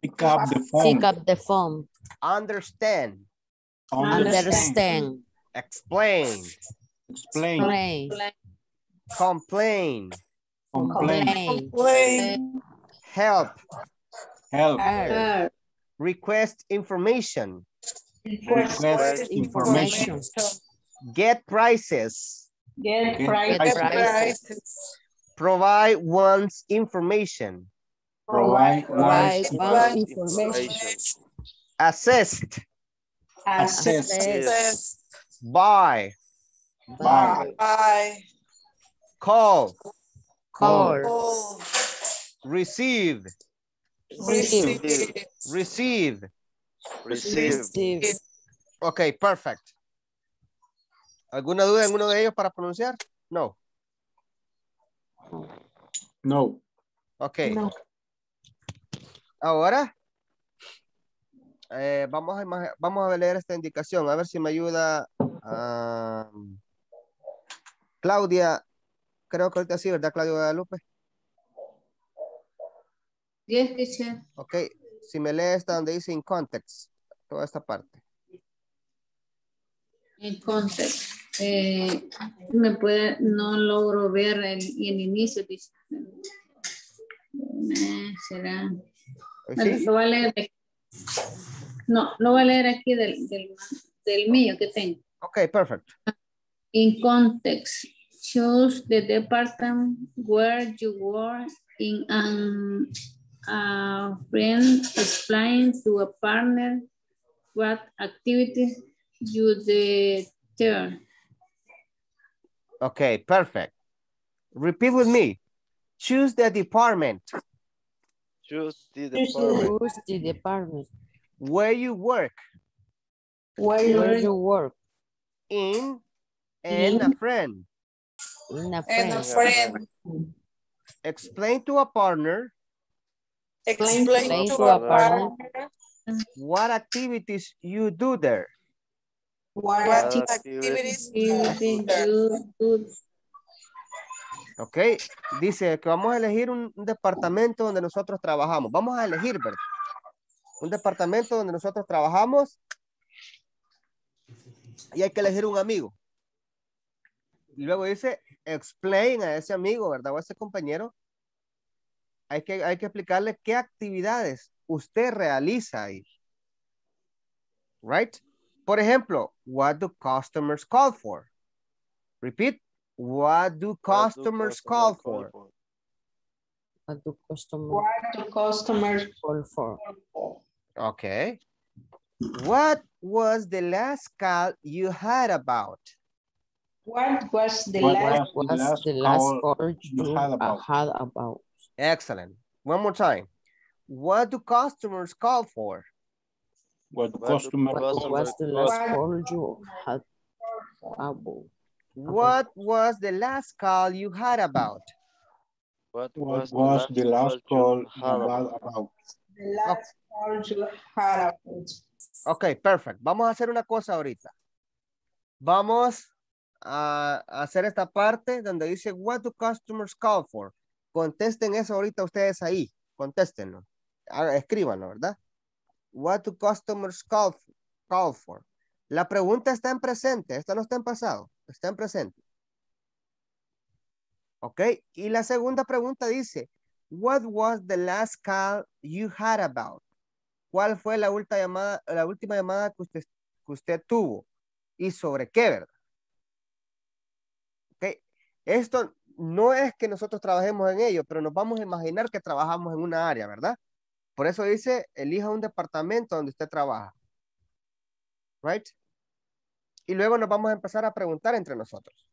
Pick up the phone. Pick up the phone. Understand. Understand. Explain. Explain. Explain. complain, Complain. Complain. help, Help. Help. request information, Request Information. get prices, Get Get prices. Prices. prices. provide one's information, Provide Provide one's one Information. information. assist, Assess. Assess. buy, Buy. Buy. call, Call. Call. receive, Receive. Receive. receive. Receive. Ok, perfect. ¿Alguna duda en uno de ellos para pronunciar? No. No. Ok. No. Ahora, eh, vamos, a, vamos a leer esta indicación, a ver si me ayuda ah, Claudia. Creo que ahorita sí, ¿verdad, Claudia Guadalupe? Yes, teacher. Ok, si me lee esta donde dice in context, toda esta parte. En context. Eh, me puede, no logro ver el, el inicio. teacher. Eh, será. Bueno, ¿Sí? lo voy a leer. de- No, lo voy a leer aquí del, del, del mío que tengo. Ok, perfect. In context, choose the department where you work in an a friend explain to a partner what activities you deter. Ok, perfect. Repeat with me. Choose the department Choose the department. Choose the department where you work Where where you work. in and a friend. In a And a friend. friend. Explain to a partner Explain Explain to to a partner. what activities you do there. What what acti- activities Activities you do. Ok, dice que vamos a elegir un, un departamento donde nosotros trabajamos. Vamos a elegir, ¿verdad? Un departamento donde nosotros trabajamos y hay que elegir un amigo. Y luego dice, explain a ese amigo, ¿verdad? O a ese compañero. Hay que, hay que explicarle qué actividades usted realiza ahí. Right? Por ejemplo, what do customers call for? Repeat. What do What do customers call for? What do customers what the customers call for? Okay. What was the last call you had about? What was the What last was the last the last call call you had about? had about? Excellent. One more time. What do customers call for? What the What do customer What was the last What- call you had about? What was the last call you had about? What What was the last call you had about? about? about? the last call you had about? Ok, perfect. Vamos a hacer una cosa ahorita. Vamos a hacer esta parte donde dice what do customers call for. Contesten eso ahorita ustedes ahí. Contéstenlo. Escríbanlo, ¿verdad? What do customers call, call for? La pregunta está en presente. Esta no está en pasado. Está en presente. Ok. Y la segunda pregunta dice what was the last call you had about? ¿Cuál fue la última llamada, la última llamada que usted, que usted tuvo? ¿Y sobre qué, verdad? Ok. Esto no es que nosotros trabajemos en ello, pero nos vamos a imaginar que trabajamos en una área, ¿verdad? Por eso dice, elija un departamento donde usted trabaja. Right? Y luego nos vamos a empezar a preguntar entre nosotros.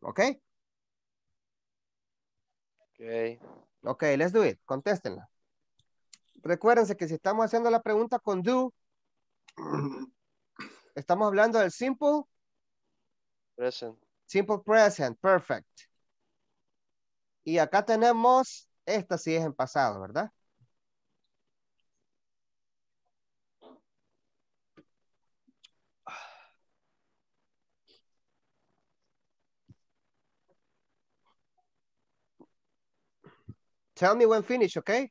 ¿Ok? Okay. Ok, let's do it. Contéstenla. Recuérdense que si estamos haciendo la pregunta con do, estamos hablando del simple, Present. Simple present, perfect. Y acá tenemos, esta sí es en pasado, ¿verdad? Tell me when finished, okay?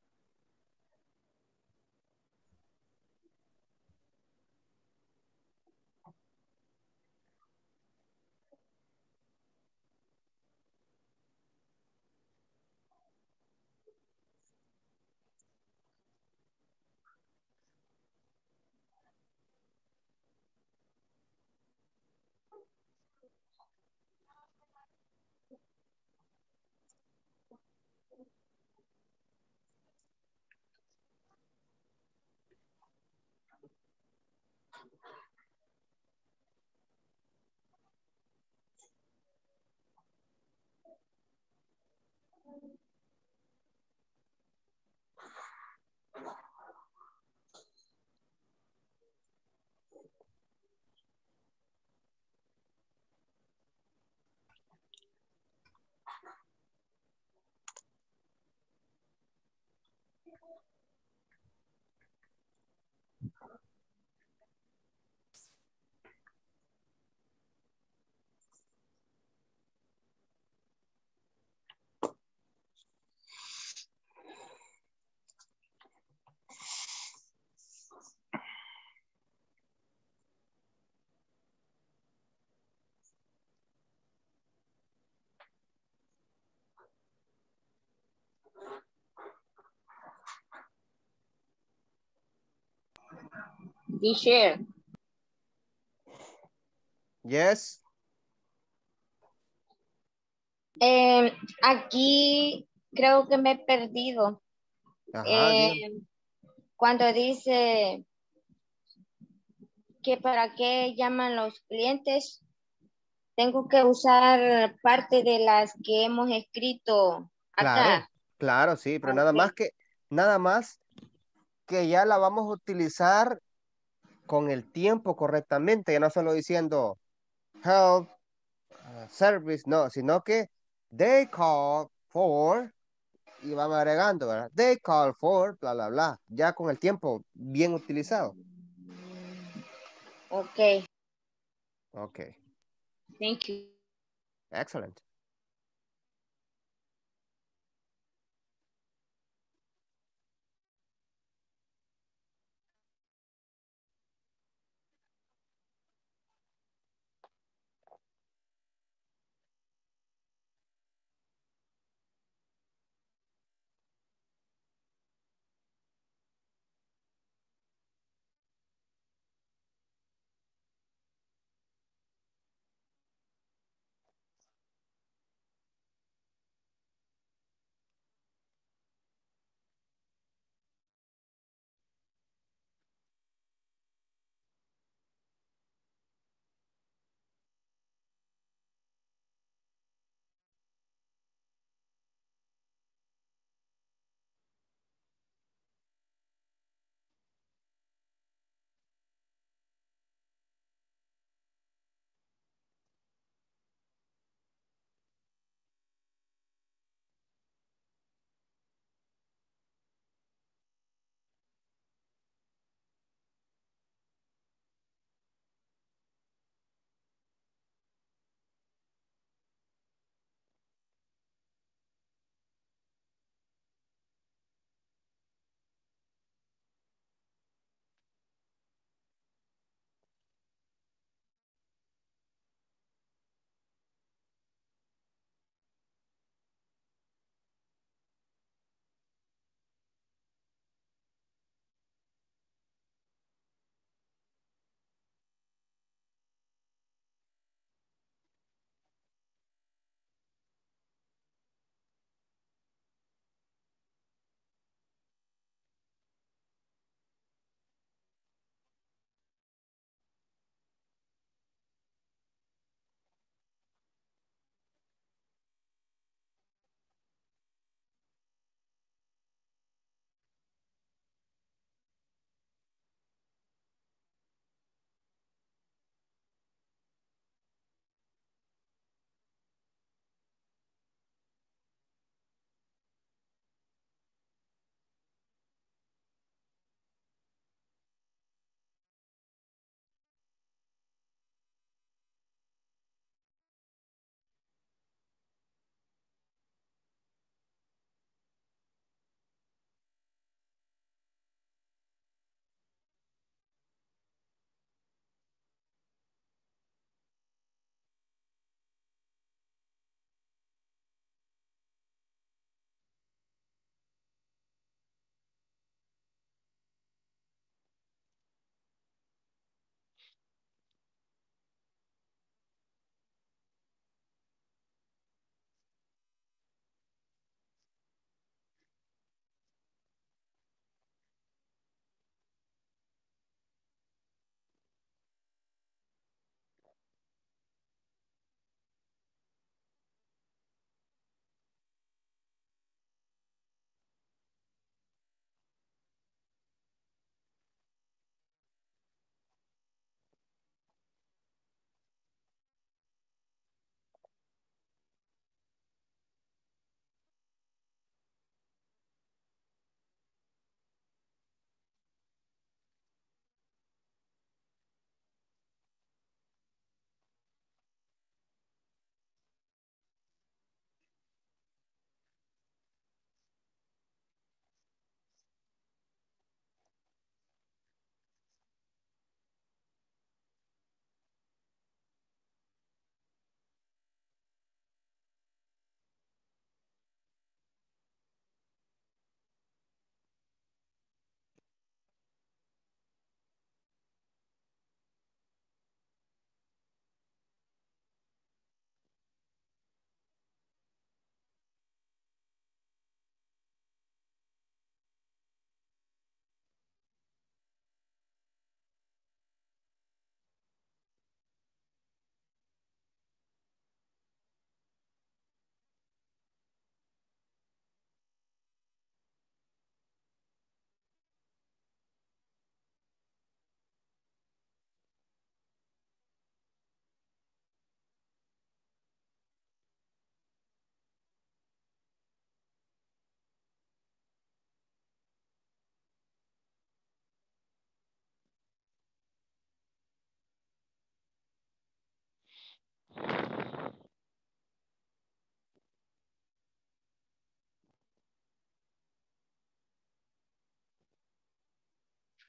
Teacher, Yes. eh, aquí creo que me he perdido. Ajá, Eh, dígame. cuando dice que para qué llaman los clientes, tengo que usar parte de las que hemos escrito Claro, acá. claro, sí, pero nada más que, nada más que ya la vamos a utilizar con el tiempo correctamente, ya no solo diciendo help, uh, service, no, sino que they call for, y vamos agregando, ¿verdad? They call for, bla, bla, bla, ya con el tiempo bien utilizado. Ok, Ok, thank you. excellent.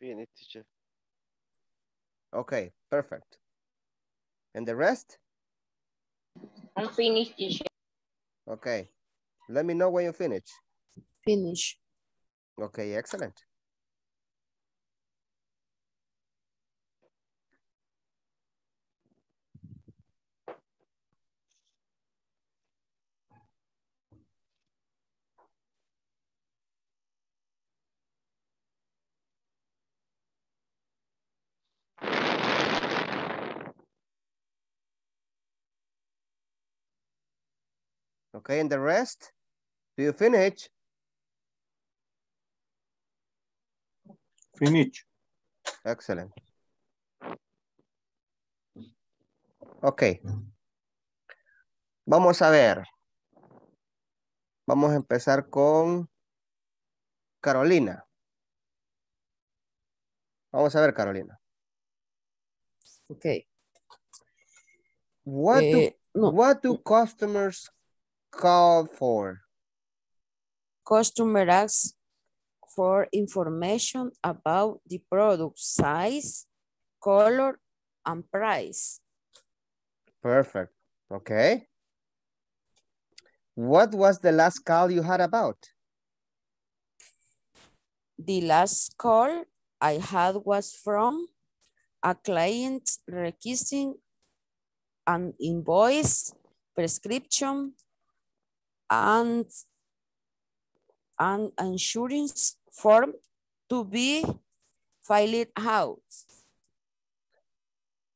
Finish, eh, teacher. Okay, perfect. And the rest? I'm finished, teacher. Okay. Let me know when you finish. Finish. Okay, excellent. Okay, and the rest? Do you finish? Finish. Excellent. Ok. Vamos a ver. Vamos a empezar con Carolina. Vamos a ver, Carolina. Ok. What do, Eh, no. what do customers call for? Customer asks for information about the product size, color, and price. Perfect. Okay. What was the last call you had about? The last call I had was from a client requesting an invoice, prescription, and an insurance form to be filed out.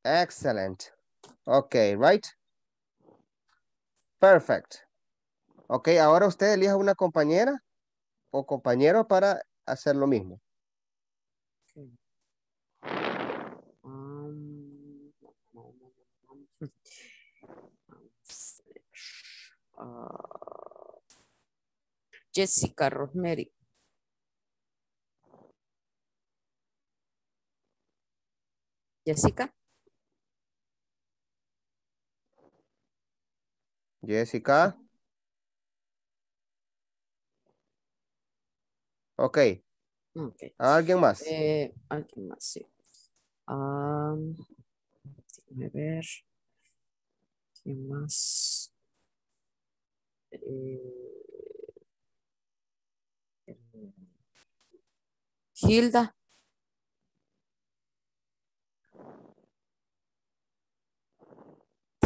Excellent. Okay, right? Perfect. Ok, ahora usted elija una compañera o compañero para hacer lo mismo. Um, Jessica Rosemary. Jessica. Jessica. Ok, Ok. ¿alguien más? Eh, alguien más, sí. Am, déjame ver. ¿Quién más? Eh, Hilda.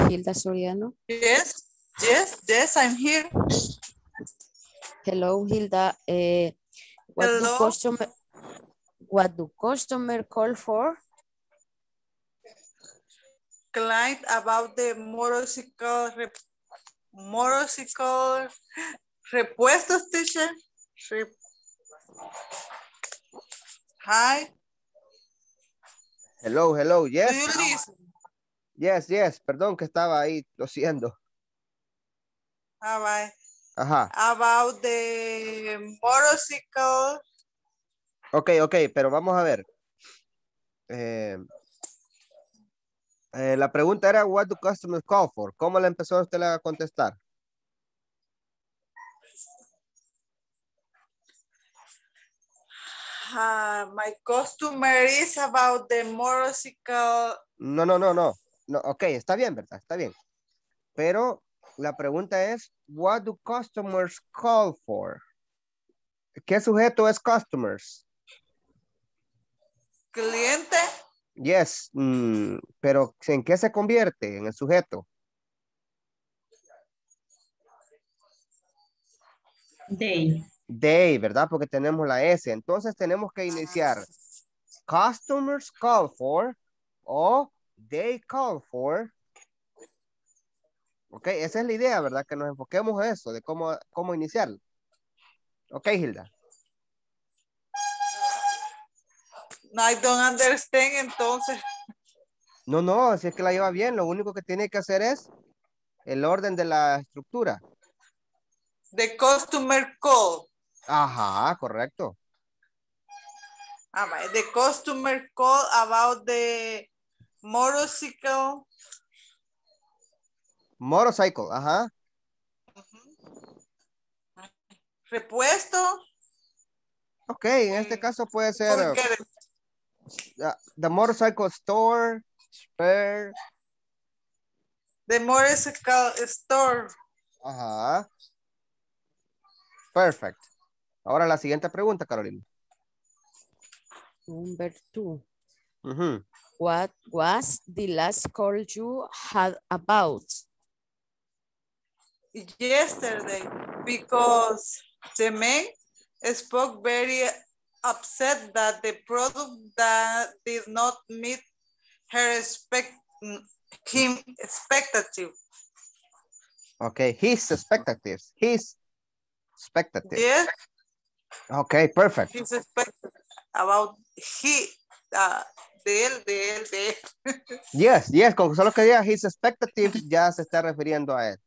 Hilda Soriano. Yes, yes, yes, I'm here. Hello, Hilda. Eh, what do customer what do customer call for? Client about the motorcycle, rep- motorcycle repuestos, teacher. Rep- Hi, Hello, hello, do yes. you listen? Yes, yes, perdón que estaba ahí tosiendo. Ah, bye. Ajá, About the motorcycle, ok, ok, pero vamos a ver. Eh, eh, la pregunta era, what do customers call for? ¿Cómo le empezó usted a contestar? Uh, my customer is about the motorcycle. No, no, no, no. No, ok, está bien, ¿verdad? Está bien. Pero la pregunta es, what do customers call for? ¿Qué sujeto es customers? Cliente, Yes, mm, pero ¿en qué se convierte? En el sujeto. They. They, ¿verdad? Porque tenemos la S. Entonces tenemos que iniciar customers call for o they call for. Ok, esa es la idea, ¿verdad? Que nos enfoquemos en eso, de cómo, cómo iniciarlo. Ok, Hilda. I don't understand, entonces. No, no, si es que la lleva bien, lo único que tiene que hacer es el orden de la estructura. The customer call. Ajá, correcto. Ah. The customer call about the motorcycle. Motorcycle, ajá. Repuesto. Ok, en este caso puede ser, Forget it. the motorcycle store, spare. The motorcycle store. Ajá. Perfect. Ahora la siguiente pregunta, Carolina. Number two. Ujú. What was the last call you had about? yesterday because the man spoke very upset that the product that did not meet her expect him expectative. Okay, his expectatives. His expectative. Yes, Okay, perfect. he's expected about he uh, de él, de él, de él. Yes, yes, con solo que diga his expectative ya se está refiriendo a él.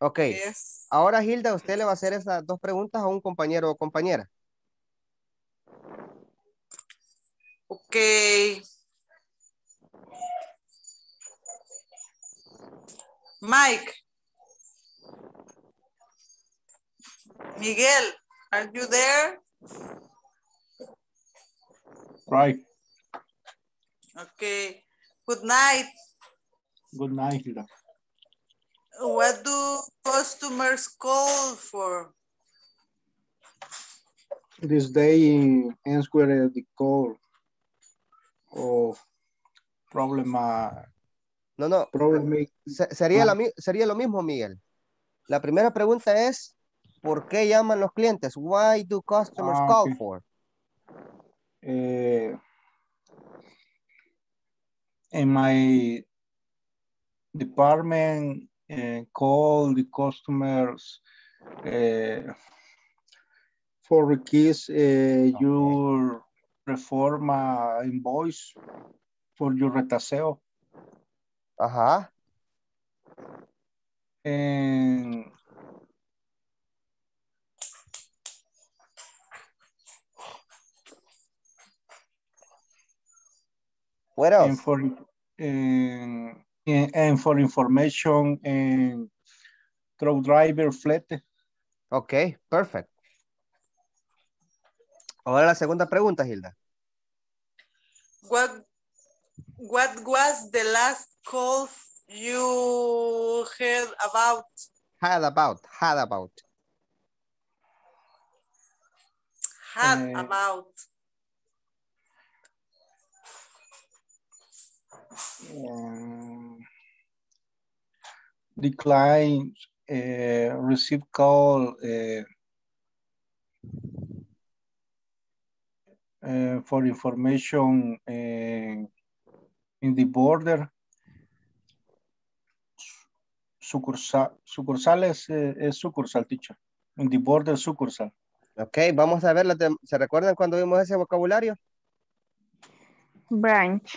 Ok, Yes. ahora Hilda, usted le va a hacer esas dos preguntas a un compañero o compañera. Okay. Mike. Miguel, are you there? Right. Okay. Good night. Good night, Hilda. What do customers call for? This day answer the call of problem, uh, No, no, problem se- sería, la mi- sería lo mismo, Miguel. La primera pregunta es, ¿por qué llaman los clientes? Why do customers Ah, call for? uh, in my department uh, call the customers uh, for request uh, your reforma invoice for your retaseo Ajá, and what and else? for and, and and for information and truck driver flete Ok, perfect. Ahora la segunda pregunta, Hilda. What what was the last call you heard about? Had about, had about. Had Eh, about. Um, decline uh, receive call uh, uh, for information uh, in the border sucursal sucursales eh, es sucursal teacher in the border sucursal Ok, vamos a ver, ¿se recuerdan cuando vimos ese vocabulario? Branch.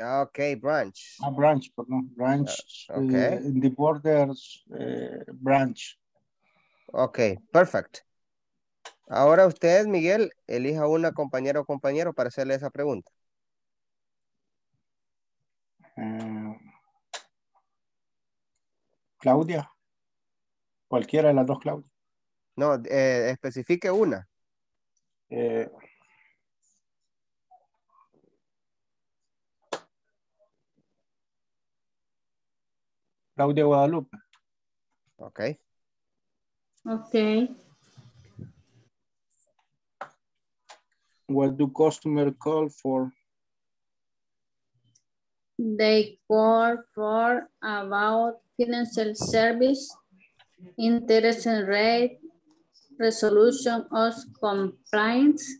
Ah, Ok, branch. a branch perdón branch Ah, ok. eh, in the borders eh, branch Ok, perfect. Ahora usted, Miguel, elija una compañera o compañero para hacerle esa pregunta. Eh, Claudia. Cualquiera de las dos Claudia. No, eh, especifique una. Eh, Claudia Guadalupe. Ok. Okay. What do customer call for? They call for about financial service, interest rate, resolution of complaints,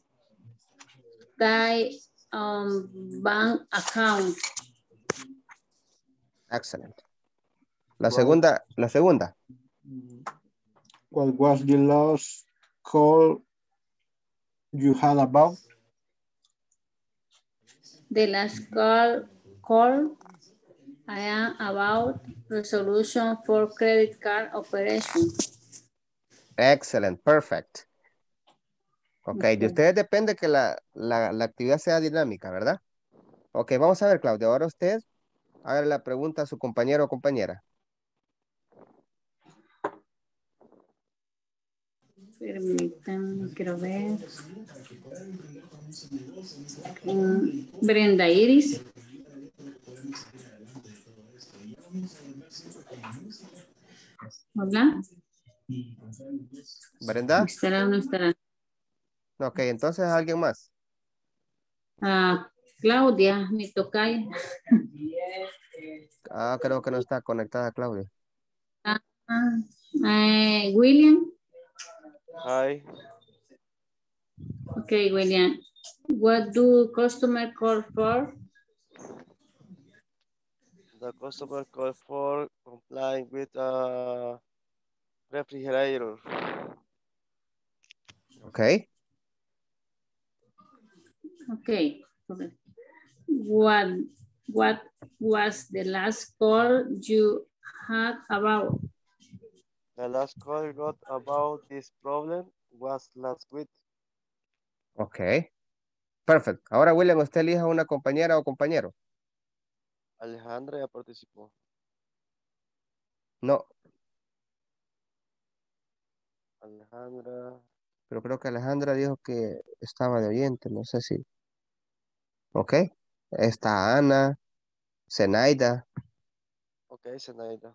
guy um, bank account. Excellent. La Right. segunda, la segunda. What was the last call you had about? The last call, call I am about resolution for credit card operation. Excellent, perfect. Ok, de ustedes depende que la, la, la actividad sea dinámica, ¿verdad? Ok, vamos a ver, Claudia. Ahora usted haga la pregunta a su compañero o compañera. Permítanme, quiero ver. Mm, Brenda Iris. Hola. ¿Brenda? ¿Estará o no estará? Ok, entonces alguien más. Ah, Claudia, mi tocaya. Ah, creo que no está conectada Claudia. Ah, eh, William. Hi. Okay, William. What do customer call for? The customer call for complying with a refrigerator. Ok. Okay. okay. What what was the last call you had about? The last call I got about this problem was last week. Ok. Perfect. Ahora, William, usted elija una compañera o compañero. Alejandra ya participó. No, Alejandra. pero creo que Alejandra dijo que estaba de oyente, no sé si. Ok. Está Ana, Zenaida, Ok, Zenaida.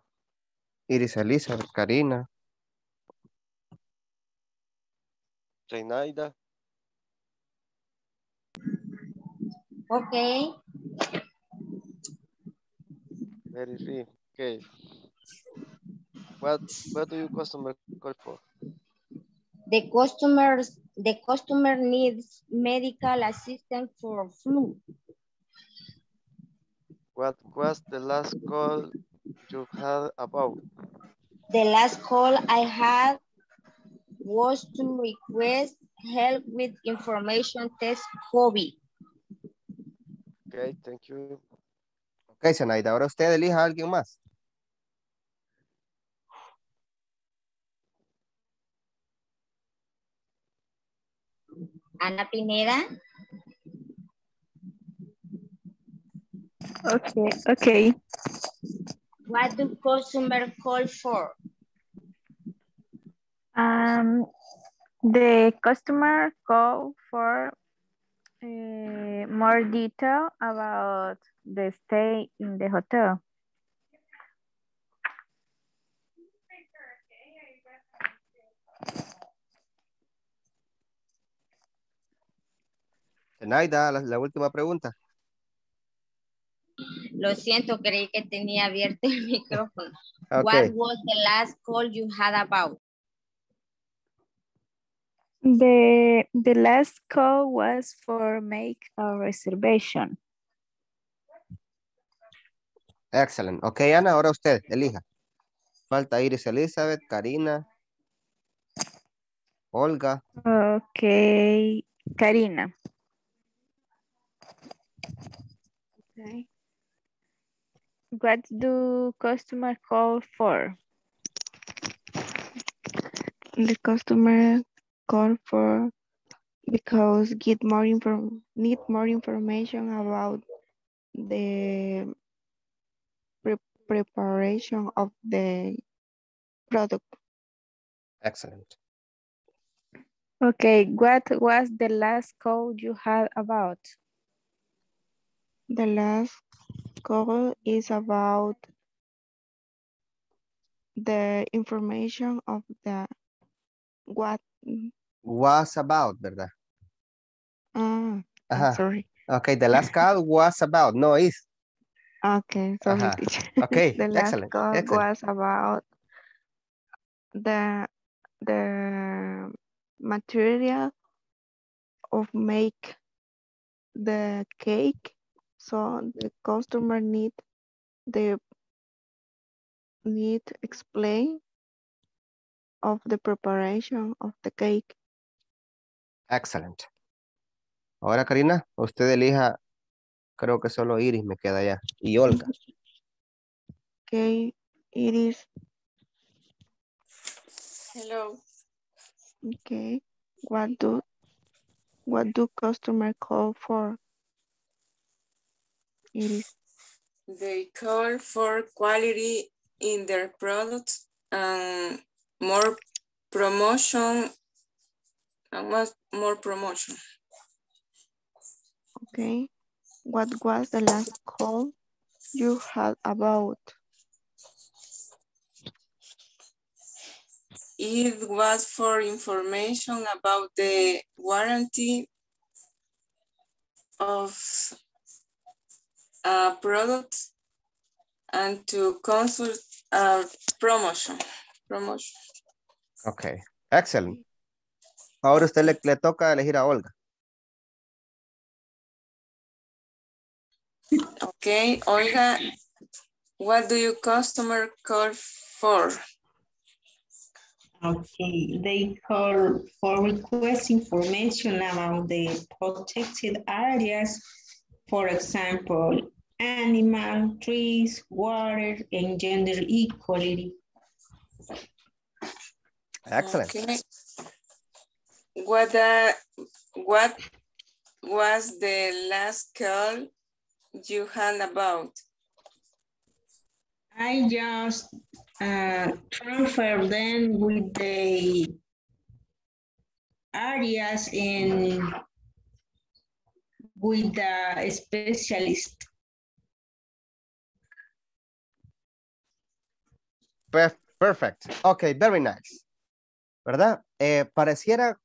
Iris Elizabeth, Karina. Reinaida. Okay. Very free. Okay. What what do you customer call for? The customers, the customer needs medical assistance for flu. What was the last call you had about? The last call I had was to request help with information test COVID. Okay, thank you. Ok, Zenaida, ahora usted elija a alguien más. Ana Pineda, Okay, okay. What do customer call for? Um, the customer call for uh, more detail about the stay in the hotel. Zenaida, la, la última pregunta. Lo siento, creí que tenía abierto el micrófono. Ok. What was the last call you had about? The, the last call was for make a reservation. Excelente. Ok, Ana, ahora usted, elija. Falta Iris Elizabeth, Karina, Olga. Okay, Karina. Okay. What do customer call for? The customer call for because get more inform need more information about the pre preparation of the product. Excellent. Okay, what was the last call you had about? The last call is about the information of the what Was about, ¿verdad? ah Ajá. sorry. Ok, the last call was about, no is. Okay, sorry, Ajá. Okay, the last excellent, call excellent. was about the the material of make the cake. So the customer need the need explain of the preparation of the cake. Excellent. Ahora, Karina, usted elija, creo que solo Iris me queda ya. Y Olga. Okay, it is Hello. okay. What do what do customer call for? It is They call for quality in their products and more promotion and was more promotion. Okay. What was the last call you had about? It was for information about the warranty of a product and to consult a promotion. promotion. Ok, excellent. Ahora usted le, le toca elegir a Olga. Okay, Olga, what do your customer call for? Okay, they call for request information about the protected areas. For example, animal, trees, water, and gender equality. Excellent. Okay. What, uh, what was the last call you had about? I just uh, transfer them with the areas in with the specialist. Perfect. Ok, very nice. ¿Verdad? Eh, pareciera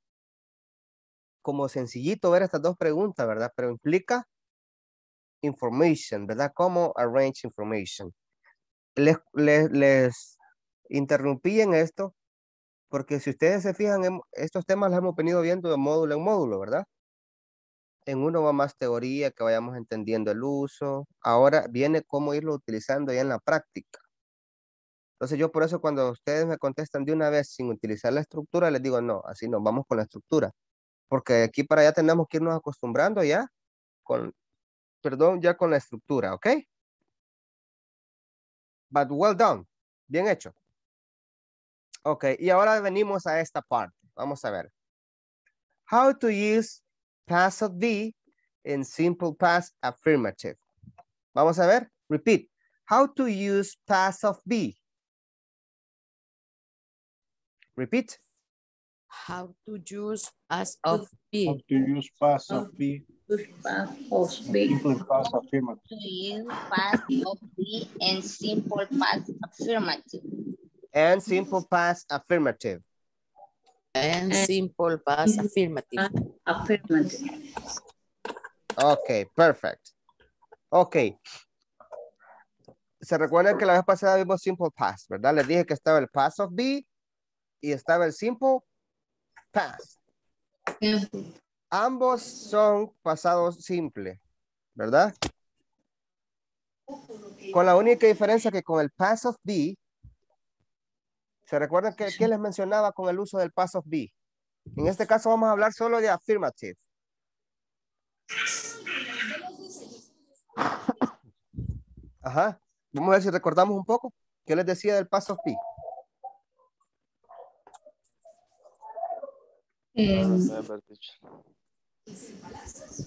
como sencillito ver estas dos preguntas, ¿verdad? Pero implica information, ¿verdad? Cómo arrange information. Les, les, les interrumpí en esto porque si ustedes se fijan, en estos temas los hemos venido viendo de módulo en módulo, ¿verdad? En uno va más teoría, que vayamos entendiendo el uso. Ahora viene cómo irlo utilizando ya en la práctica. Entonces yo por eso cuando ustedes me contestan de una vez sin utilizar la estructura, les digo, no, así no, vamos con la estructura. Porque aquí para allá tenemos que irnos acostumbrando ya con, perdón, ya con la estructura, ¿ok? But well done. Bien hecho. Ok, y ahora venimos a esta parte. Vamos a ver. How to use of be in simple past affirmative. Vamos a ver. Repeat. How to use past of be. Repeat. How to use as of be. How to use past of be. Simple past affirmative. To use past of be and simple past affirmative. And simple past affirmative. And simple past affirmative. Affirmative. Ok, perfect. Ok. Se recuerdan que la vez pasada vimos simple past, ¿verdad? Les dije que estaba el past of be y estaba el simple past. Ambos son pasados simple, ¿verdad? Con la única diferencia que con el past of be, ¿se recuerdan que, que les mencionaba con el uso del past of be? En este caso vamos a hablar solo de affirmative. Ajá. Vamos a ver si recordamos un poco. ¿Qué les decía del past of be? Em.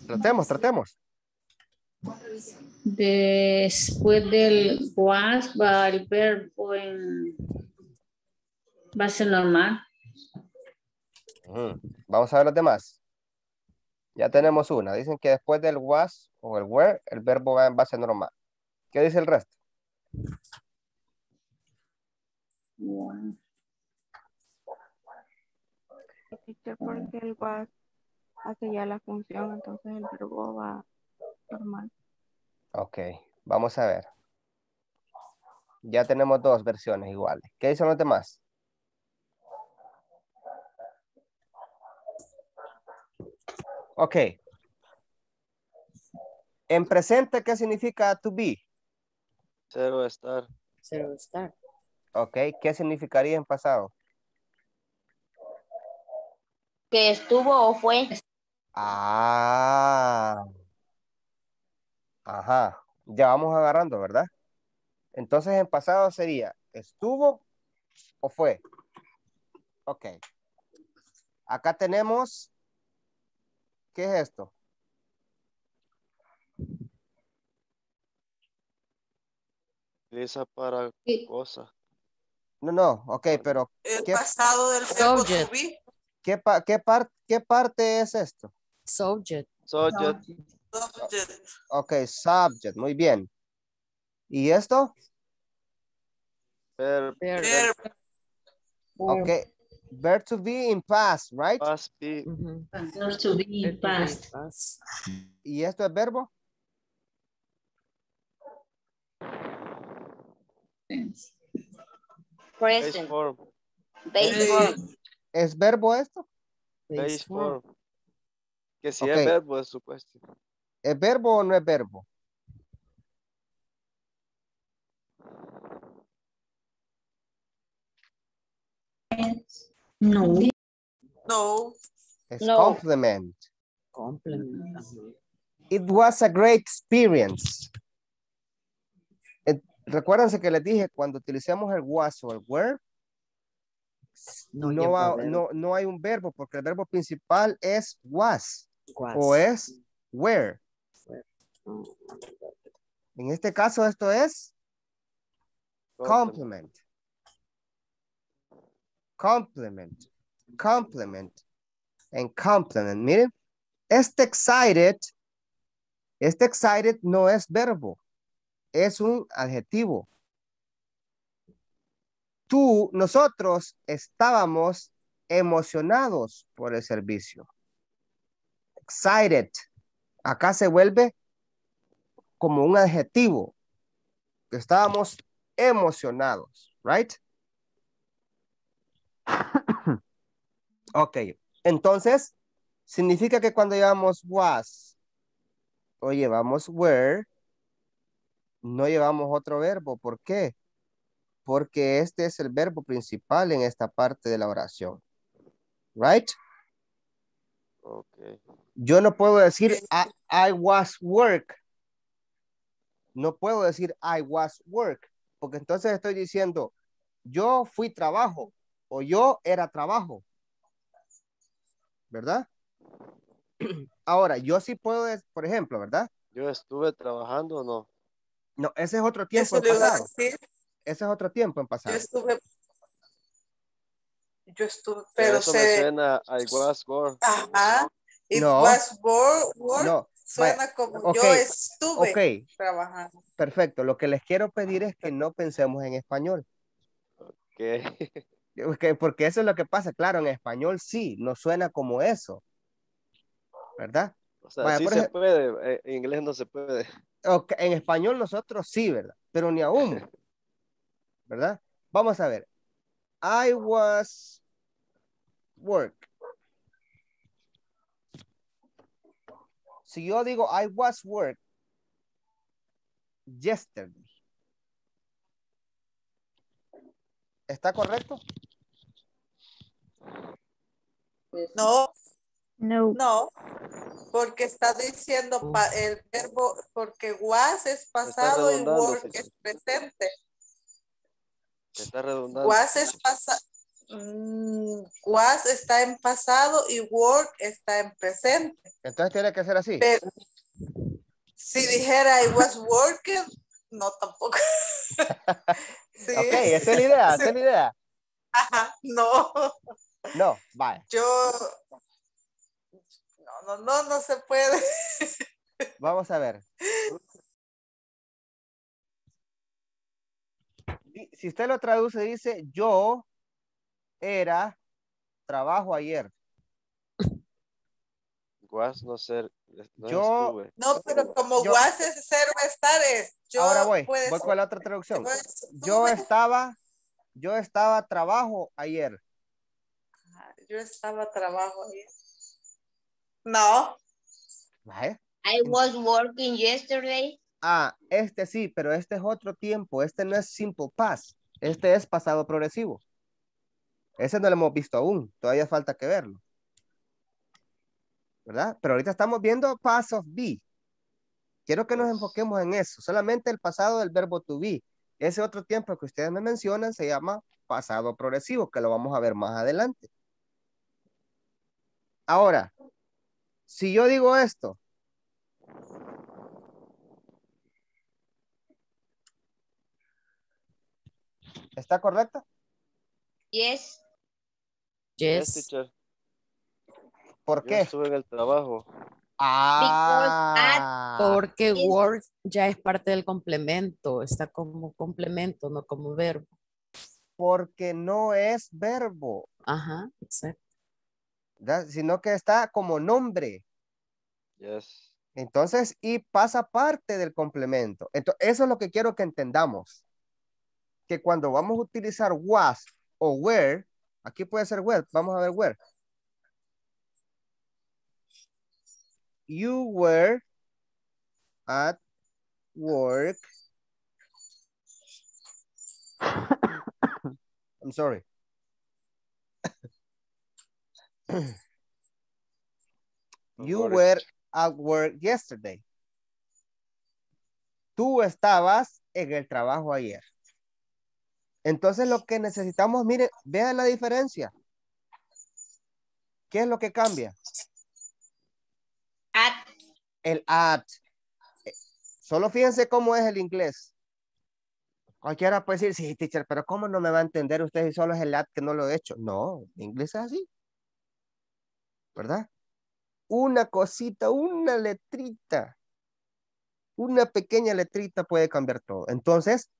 Tratemos, tratemos. después del was va el verbo en base normal. Vamos a ver los demás. Ya tenemos una. Dicen que después del was o el were, el verbo va en base normal. ¿Qué dice el resto? Teacher, porque el was hace ya la función, entonces el verbo va normal. Ok, vamos a ver. Ya tenemos dos versiones iguales. ¿Qué dicen los demás? Ok. En presente, ¿qué significa to be? Cero estar. Zero star. Ok, ¿qué significaría en pasado? Que estuvo o fue. Ah. Ajá. Ya vamos agarrando, ¿verdad? Entonces en pasado sería, ¿estuvo o fue? Ok. Acá tenemos, ¿qué es esto? Utiliza para Sí. cosas. No, no, ok, pero El ¿qué, pasado del verbo to Subject. be. Qué, pa- qué, par- ¿qué parte es esto? Subject. Subject, Subject. Ok, subject, muy bien. ¿Y esto? verb, Verb. Verb. Ok, verb to be in past, right? must be, to be Verb to be past. past. ¿Y esto es verbo? base Present. form, Base Sí. form. ¿Es verbo esto? Base form. Que si es verbo es su cuestión. ¿Es verbo o no es verbo? No. No. Es No. complement. Complement. ajá. It was a great experience. Eh, Recuérdense que les dije, cuando utilicemos el was o el were, No no, va- no, no hay un verbo, porque el verbo principal es was Was. o es were. Oh, En este caso, esto es Complement. complement. Complement. And complement. Miren, este excited, este excited no es verbo, es un adjetivo. Tú, nosotros estábamos emocionados por el servicio. Excited. Acá se vuelve como un adjetivo. Estábamos emocionados, right? ok, entonces significa que cuando llevamos was o llevamos were, no llevamos otro verbo. ¿Por qué? Porque este es el verbo principal en esta parte de la oración. Right? Okay. Yo no puedo decir I, I was work. No puedo decir I was work, porque entonces estoy diciendo yo fui trabajo o yo era trabajo. ¿Verdad? Ahora, yo sí puedo, por ejemplo, ¿verdad? Yo estuve trabajando o no. No, ese es otro tiempo Eso en le iba a pasado. decir. Ese es otro tiempo en Yo pasado. estuve. Yo estuve, Pero me se. suena a I was born. Ajá. It No. was suena como yo estuve ok. trabajando. Perfecto. Lo que les quiero pedir es que no pensemos en español. Que Ok, Porque eso es lo que pasa. Claro, en español sí, no suena como eso. ¿Verdad? o sea, Vaya, sí por se puede, eh, en inglés no se puede. Ok, en español nosotros sí, ¿verdad? Pero ni aún. ¿Verdad? Vamos a ver. I was work. Si yo digo I was work yesterday. ¿Está correcto? No, No. no, porque está diciendo pa- el verbo, porque was es pasado y work es presente. Está redundando. Was es pasado. was está en pasado y work está en presente. Entonces tiene que ser así. Pero si dijera I was working, no tampoco. Sí. Ok, esa es la idea, esa es la idea. Ajá, no, No, vaya. yo no, no, no, no se puede. Vamos a ver. Si usted lo traduce, dice, yo era trabajo ayer. Was no ser, no Yo- estuve. No, pero como Yo- was es ser o estar es. Yo Ahora voy, voy ser con la otra traducción. yo estaba, yo estaba trabajo ayer. yo estaba trabajo ahí. No, ¿Vale? I was working yesterday. Ah, este sí, pero este es otro tiempo. Este no es simple past. Este es pasado progresivo. Ese no lo hemos visto aún. Todavía falta que verlo. ¿Verdad? Pero ahorita estamos viendo past of be. Quiero que nos enfoquemos en eso. Solamente el pasado del verbo to be. Ese otro tiempo que ustedes me mencionan se llama pasado progresivo, que lo vamos a ver más adelante. Ahora, si yo digo esto, ¿está correcto? Yes. Yes, Yes. teacher. ¿Por Yo qué? estuve en el trabajo. Ah, Porque is- word ya es parte del complemento, está como complemento, no como verbo. porque no es verbo, Ajá, exacto. sino que está como nombre. Yes. Entonces, y pasa parte del complemento. Entonces, eso es lo que quiero que entendamos. Que cuando vamos a utilizar was o were, aquí puede ser were, vamos a ver where. You were at work. I'm sorry. You were at work yesterday. Tú estabas en el trabajo ayer. Entonces lo que necesitamos, miren, vean la diferencia. ¿Qué es lo que cambia? At. El at. Eh, Solo fíjense cómo es el inglés. Cualquiera puede decir, sí, teacher, pero ¿cómo no me va a entender usted si solo es el at que no lo he hecho? No, en inglés es así. ¿Verdad? Una cosita, una letrita, una pequeña letrita puede cambiar todo. Entonces,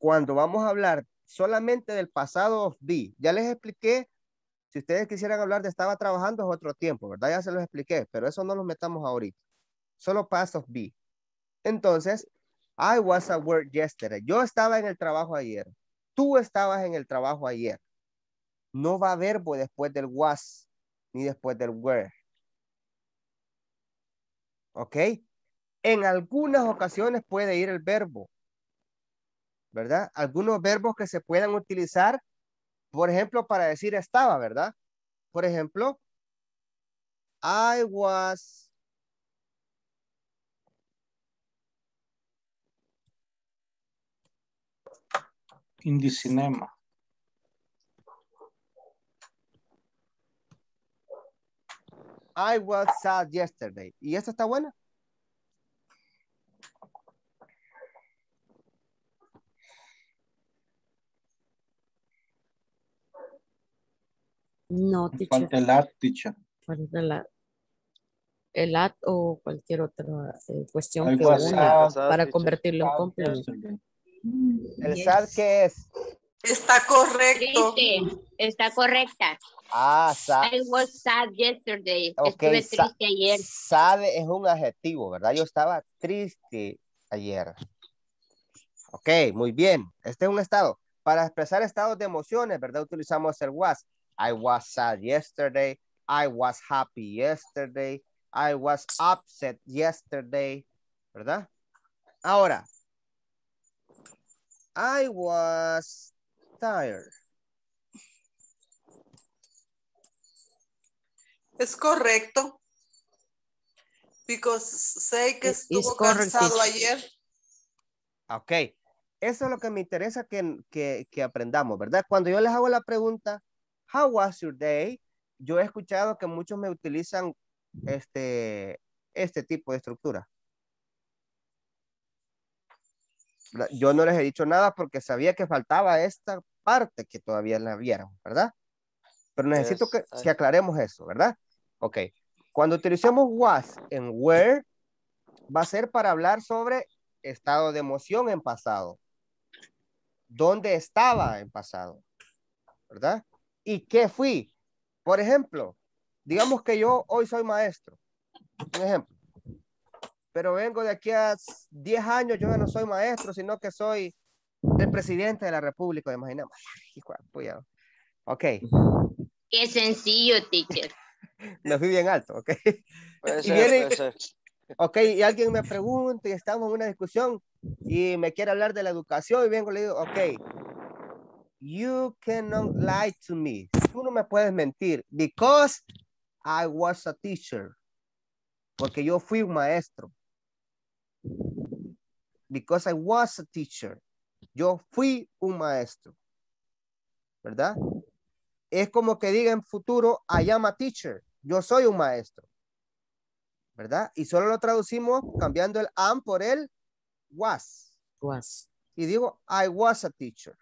cuando vamos a hablar solamente del pasado be, ya les expliqué, si ustedes quisieran hablar de estaba trabajando es otro tiempo, ¿verdad? Ya se los expliqué, pero eso no lo metamos ahorita. Solo past of be. Entonces, I was at work yesterday. Yo estaba en el trabajo ayer. Tú estabas en el trabajo ayer. No va verbo después del was ni después del were. ¿Ok? En algunas ocasiones puede ir el verbo. ¿Verdad? Algunos verbos que se puedan utilizar, por ejemplo, para decir estaba, ¿verdad? Por ejemplo, I was In the cinema. I was sad yesterday. ¿Y esta está buena? No, teacher. Falta el at, teacher. falta la- el at o cualquier otra eh, cuestión que una para teacher. convertirlo en Sad complemento. ¿El Yes. sad qué es? Está correcto. Triste. Está correcta. Ah, sad. I was sad yesterday. Ok, Estuve sa- triste ayer. sad es un adjetivo, ¿verdad? Yo estaba triste ayer. Ok, muy bien. Este es un estado. Para expresar estados de emociones, ¿verdad? Utilizamos el was. I was sad yesterday. I was happy yesterday. I was upset yesterday. ¿Verdad? Ahora. I was tired. Es correcto. Because sé que estuvo cansado ayer. Ok, eso es lo que me interesa que, que, que aprendamos, ¿verdad? Cuando yo les hago la pregunta, how was your day? Yo he escuchado que muchos me utilizan este, este tipo de estructura. Yo no les he dicho nada porque sabía que faltaba esta parte que todavía la vieron, ¿verdad? Pero necesito que, que aclaremos eso, ¿verdad? Ok. Cuando utilicemos was en where, va a ser para hablar sobre estado de emoción en pasado. ¿Dónde estaba en pasado? ¿Verdad? ¿Y qué fui? Por ejemplo, digamos que yo hoy soy maestro. Un ejemplo. Pero vengo de aquí a 10 años, yo ya no soy maestro, sino que soy el presidente de la República. Imaginamos. Ok, Qué sencillo, teacher. me fui bien alto, ok. Puede Y ser, viene- puede ser. Ok, y alguien me pregunta y estamos en una discusión y me quiere hablar de la educación y vengo y le digo, ok, you cannot lie to me. Tú no me puedes mentir because I was a teacher. Porque yo fui un maestro. Because I was a teacher. Yo fui un maestro. ¿Verdad? Es como que diga en futuro, I am a teacher. Yo soy un maestro. ¿verdad? Y solo lo traducimos cambiando el am por el was. Was. Y digo, I was a teacher.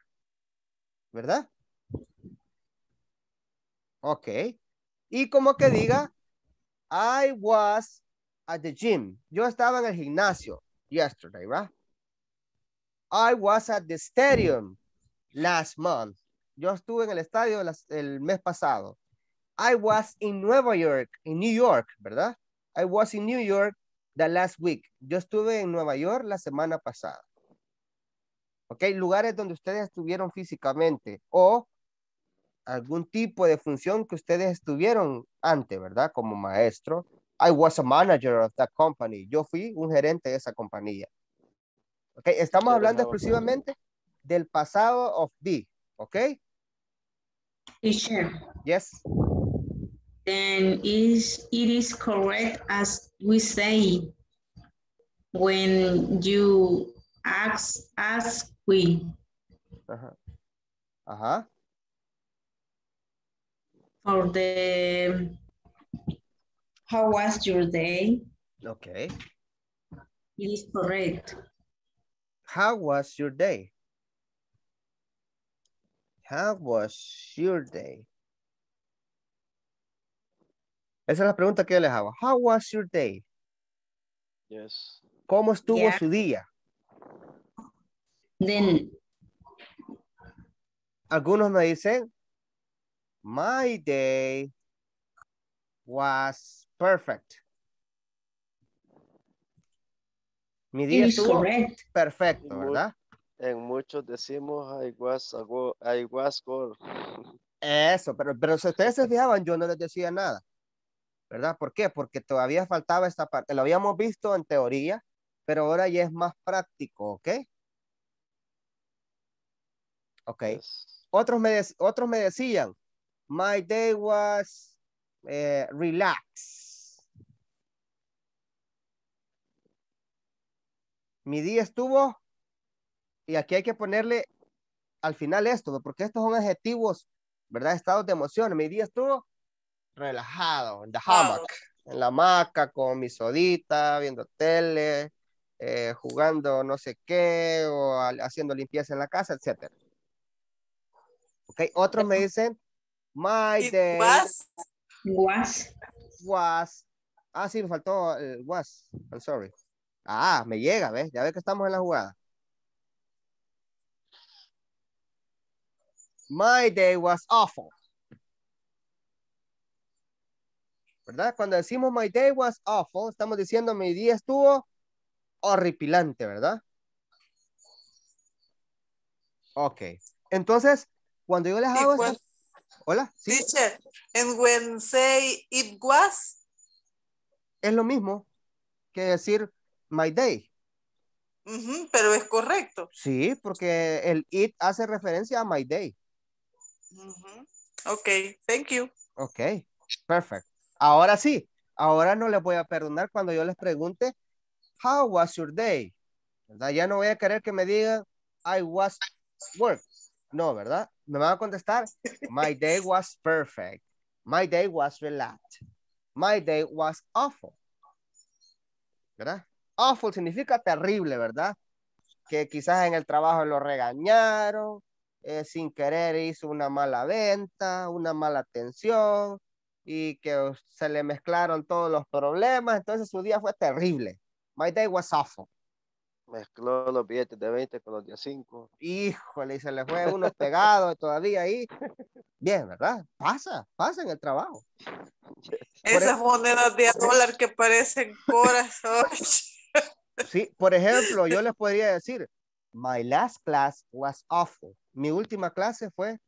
¿Verdad? Ok. Y como que diga, I was at the gym. Yo estaba en el gimnasio yesterday, right? I was at the stadium last month. Yo estuve en el estadio el mes pasado. I was in Nueva York, in New York, ¿verdad? I was in New York the last week. Yo estuve en Nueva York la semana pasada. ¿Ok? Lugares donde ustedes estuvieron físicamente o algún tipo de función que ustedes estuvieron antes, ¿verdad? Como maestro. I was a manager of that company. Yo fui un gerente de esa compañía. ¿Ok? Estamos hablando exclusivamente del pasado of be. ¿Ok? Teacher, Yes. then is it is correct as we say when you ask ask we Ajá. Ajá. for the how was your day? Ok. It is correct. How was your day? How was your day? Esa es la pregunta que yo les hago. How was your day? Yes. ¿Cómo estuvo Yeah. su día? Then Algunos me dicen, my day was perfect. Mi día estuvo correct. perfecto, ¿verdad? En muchos decimos I was a go- I was good. Eso, pero, pero si ustedes se fijaban, yo no les decía nada, ¿verdad? ¿Por qué? Porque todavía faltaba esta parte. Lo habíamos visto en teoría, pero ahora ya es más práctico, ¿ok? Ok. Yes. Otros me, dec- otros me decían, my day was eh, relax. Mi día estuvo, y aquí hay que ponerle al final esto, porque estos son adjetivos, ¿verdad? Estados de emoción. Mi día estuvo relajado, en the hammock, en la hamaca con mi sodita, viendo tele, eh, jugando no sé qué, o haciendo limpieza en la casa, etcétera. Ok, otros me dicen, my It day was Was was, ah, sí, me faltó el was, I'm sorry. Ah, me llega, ¿ves? Ya ves que estamos en la jugada. My day was awful. ¿Verdad? Cuando decimos my day was awful, estamos diciendo mi día estuvo horripilante, ¿verdad? Ok. Entonces, cuando yo les hago. Hola, sí, teacher. And when say it was, es lo mismo que decir my day. ujú, pero es correcto. Sí, porque el it hace referencia a my day. Ujú. Ok, thank you. Ok, perfect. Ahora sí, ahora no les voy a perdonar cuando yo les pregunte, how was your day? ¿Verdad? Ya no voy a querer que me digan, I was work. No, ¿verdad? Me van a contestar, my day was perfect. My day was relaxed. My day was awful. ¿Verdad? Awful significa terrible, ¿verdad? Que quizás en el trabajo lo regañaron, eh, sin querer hizo una mala venta, una mala atención y que se le mezclaron todos los problemas, entonces su día fue terrible. My day was awful. Mezcló los billetes de 20 con los de 5. Híjole, y se le fue uno pegado todavía ahí. Bien, ¿verdad? Pasa, pasa en el trabajo. Esas monedas de a dólar que parecen corazón. Sí, por ejemplo, yo les podría decir, my last class was awful. Mi última clase fue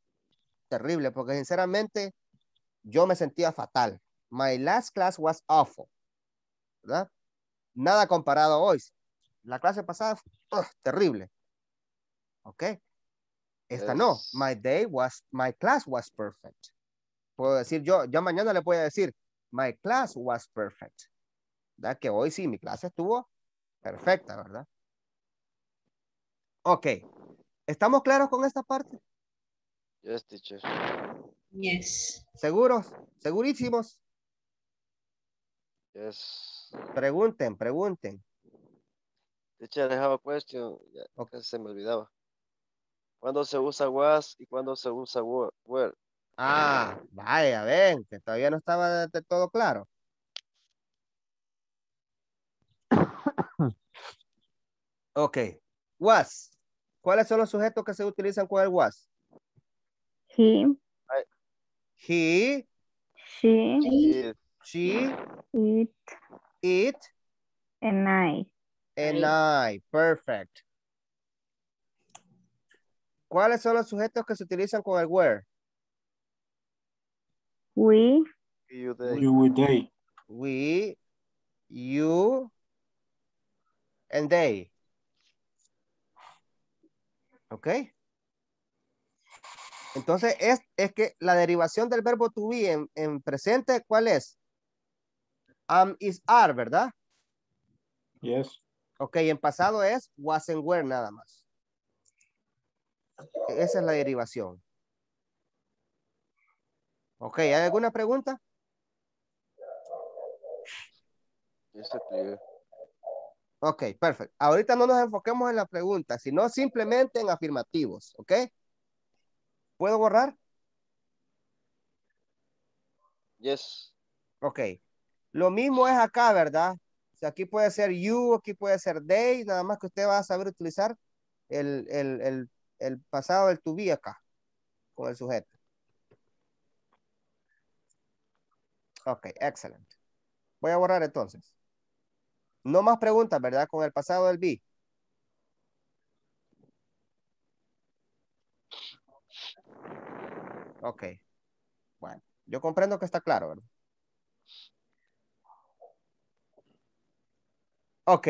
terrible, porque sinceramente yo me sentía fatal. My last class was awful. ¿Verdad? Nada comparado a hoy. La clase pasada fue ugh, terrible. ¿Ok? Esta no. My day was, my class was perfect. Puedo decir yo, ya mañana le voy a decir, my class was perfect. ¿Verdad? Que hoy sí, mi clase estuvo perfecta, ¿verdad? Ok. ¿Estamos claros con esta parte? Yes, teacher. yes. ¿Seguros? ¿Segurísimos? Yes. Pregunten, pregunten. Teacher, I have a question. Ya, Ok. casi se me olvidaba. ¿Cuándo se usa was y cuándo se usa were? Ah, vaya, ven, que todavía no estaba de, de todo claro. Ok. Was. ¿Cuáles son los sujetos que se utilizan con el was? He, He, she, It, she, it, it, and I. and I. Perfect. ¿Cuáles son los sujetos que se utilizan con el where? We, you, they. You with they. We, you, and they. ¿Ok? Entonces, es, es que la derivación del verbo to be en, en presente, ¿cuál es? Am is are, ¿verdad? Yes. Ok, en pasado es was and were nada más. E- Esa es la derivación. Ok, ¿hay alguna pregunta? Ok, perfecto. Ahorita no nos enfoquemos en la pregunta, sino simplemente en afirmativos, ¿ok? ¿Puedo borrar? Yes. Ok. Lo mismo es acá, ¿verdad? Aquí puede ser you, aquí puede ser they, nada más que usted va a saber utilizar el, el, el, el pasado del to be acá, con el sujeto. Ok, excelente. Voy a borrar entonces. No más preguntas, ¿verdad? Con el pasado del be. Ok. Bueno, yo comprendo que está claro, ¿verdad? Ok.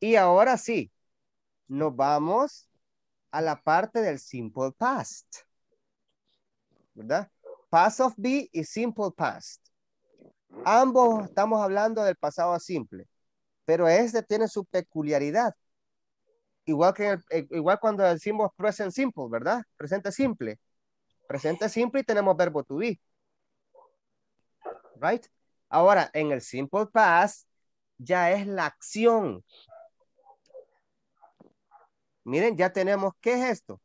Y ahora sí, nos vamos a la parte del simple past. ¿Verdad? Past of be y simple past. Ambos estamos hablando del pasado simple, pero este tiene su peculiaridad. Igual que el- eh, igual cuando decimos present simple, ¿verdad? Presente simple. Presente simple y tenemos verbo to be. Right? Ahora, en el simple past ya es la acción. Miren, ya tenemos, ¿qué es esto?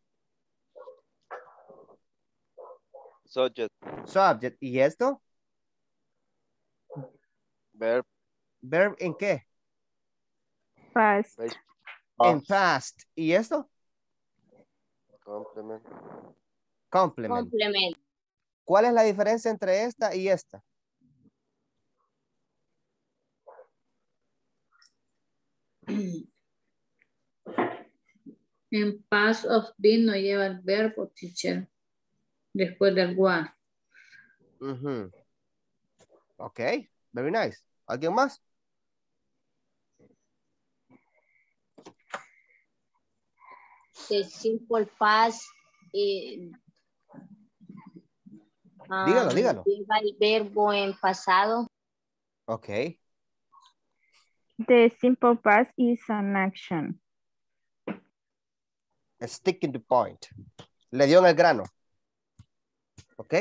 Subject, Subject. ¿Y esto? verb, Verb en qué? Past, En past. ¿Y esto? complement. Complement. Complement. ¿Cuál es la diferencia entre esta y esta? En past of been no lleva el verbo, teacher. Después del was. Ujú. Ok, very nice. ¿Alguien más? The simple past. eh, Dígalo, um, dígalo. Lleva el verbo en pasado. Ok. The simple past is an action. Sticking to point. Le dio en el grano. Ok.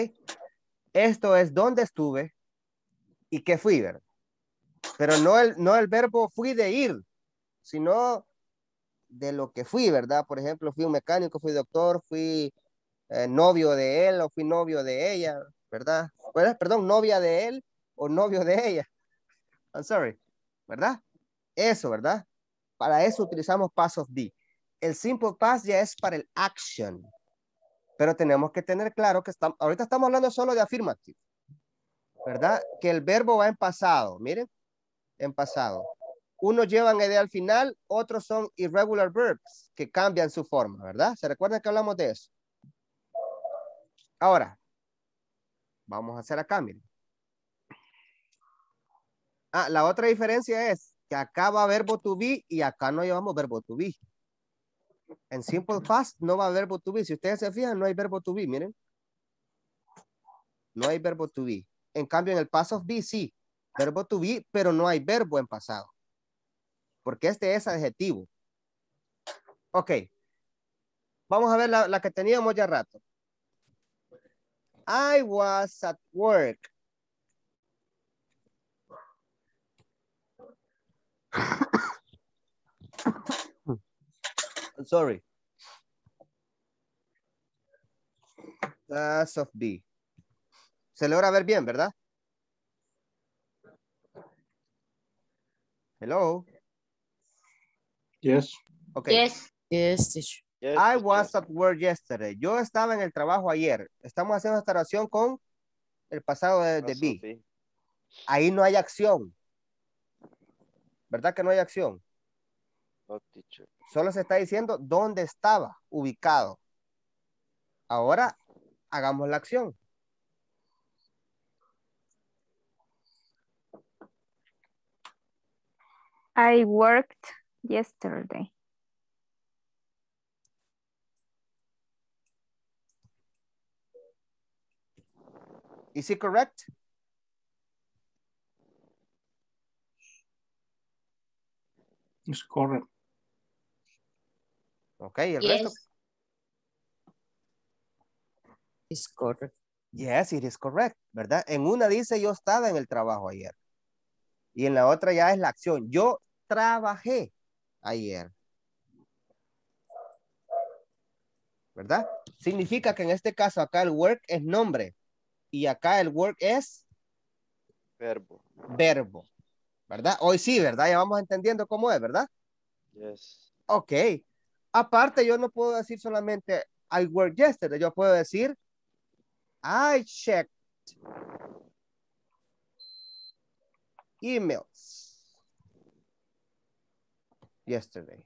Esto es dónde estuve y qué fui, ¿verdad? Pero no el, no el verbo fui de ir, sino de lo que fui, ¿verdad? Por ejemplo, fui un mecánico, fui doctor, fui eh, novio de él o fui novio de ella, ¿verdad? Perdón, novia de él o novio de ella. I'm sorry, ¿verdad? Eso, ¿verdad? Para eso utilizamos past of be. El simple past ya es para el action. Pero tenemos que tener claro que estamos, ahorita estamos hablando solo de affirmative. ¿Verdad? Que el verbo va en pasado. Miren, en pasado. Unos llevan ed al final, otros son irregular verbs que cambian su forma, ¿verdad? ¿Se recuerdan que hablamos de eso? Ahora, vamos a hacer acá, miren. Ah, la otra diferencia es que acá va verbo to be y acá no llevamos verbo to be. En simple past no va verbo to be. Si ustedes se fijan, no hay verbo to be, miren. No hay verbo to be. En cambio, en el past of be, sí. Verbo to be, pero no hay verbo en pasado. Porque este es adjetivo. Ok. Vamos a ver la, la que teníamos ya rato. I was at work. Sorry. That's of B. Se logra ver bien, ¿verdad? Hello. Yes. Okay. Yes. Yes, teacher. Yes, I was at work yesterday. Yo estaba en el trabajo ayer. Estamos haciendo esta oración con el pasado de, de be. B. Ahí no hay acción. ¿Verdad que no hay acción? No, teacher. Solo se está diciendo dónde estaba ubicado. Ahora hagamos la acción. I worked yesterday. Is it correct? It's correct. Ok, el resto. Yes. It's correct. Yes, it is correct, ¿verdad? En una dice yo estaba en el trabajo ayer. Y en la otra ya es la acción. Yo trabajé ayer. ¿Verdad? Significa que en este caso acá el work es nombre y acá el work es Verbo. verbo. ¿Verdad? Hoy sí, ¿verdad? Ya vamos entendiendo cómo es, ¿verdad? Yes. Ok. Aparte, yo no puedo decir solamente I worked yesterday. Yo puedo decir I checked emails yesterday.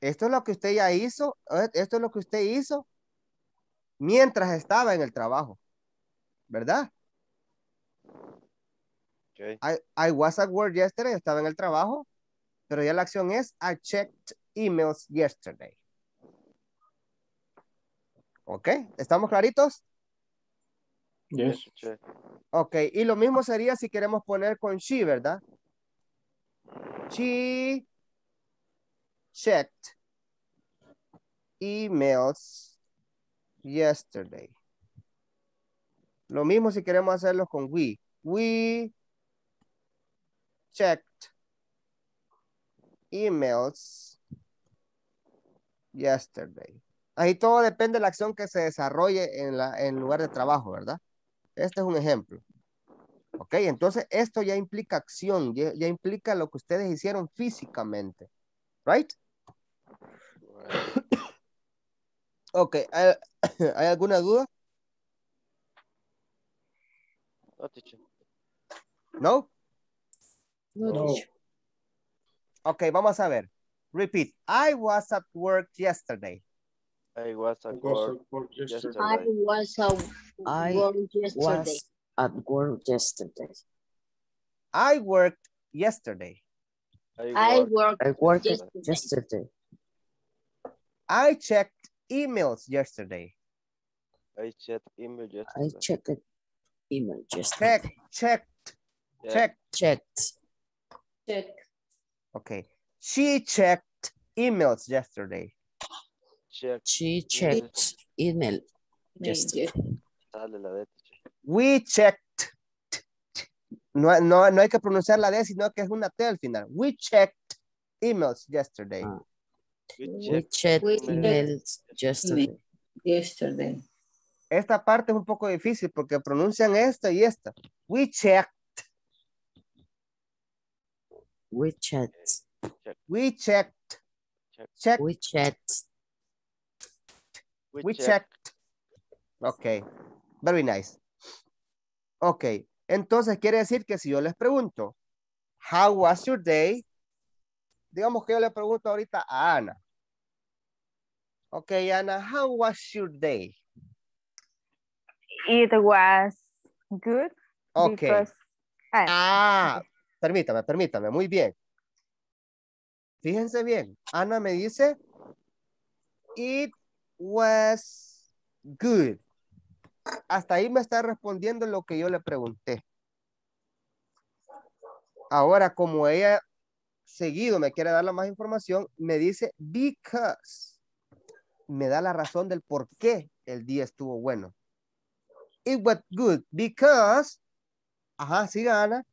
Esto es lo que usted ya hizo. eh, Esto es lo que usted hizo mientras estaba en el trabajo. ¿Verdad? Okay. I, I was at work yesterday. Estaba en el trabajo. Pero ya la acción es I checked emails yesterday. ¿Ok? ¿Estamos claritos? Yes. Ok, y lo mismo sería si queremos poner con she, ¿verdad? She checked emails yesterday. Lo mismo si queremos hacerlo con we. We checked emails yesterday. Ahí todo depende de la acción que se desarrolle en, la, en lugar de trabajo, ¿verdad? Este es un ejemplo. Ok, entonces esto ya implica acción, ya, ya implica lo que ustedes hicieron físicamente. Right? Ok, ¿hay, ¿hay alguna duda? No, teacher. ¿No? No, No. Ok, vamos a ver. Repeat. I was at work yesterday. I was at work yesterday. I was at work yesterday. At work yesterday. I worked yesterday. I worked worked I worked yesterday. yesterday. I checked emails yesterday. I checked email I yesterday. checked email Check, yesterday. checked, Yeah. checked. Checked. Check. Okay. She checked emails yesterday. Check. She checked email yesterday. We checked. No, no, no hay que pronunciar la D, sino que es una T al final. We checked emails yesterday. Ah. We We checked checked We emails yesterday. Yesterday. Esta parte es un poco difícil porque pronuncian esta y esta. We checked, We checked. we checked, Check. check, We checked. We, we checked. checked. Ok, very nice. Ok, entonces quiere decir que si yo les pregunto, how was your day? Digamos que yo le pregunto ahorita a Ana. Ok, Ana, how was your day? It was good Ok. because ah, Ah, permítame, permítame, muy bien. Fíjense bien, Ana me dice, it was good. Hasta ahí me está respondiendo lo que yo le pregunté. Ahora, como ella seguido me quiere dar la más información, me dice because. Me da la razón del por qué el día estuvo bueno. It was good because. Ajá, siga Ana.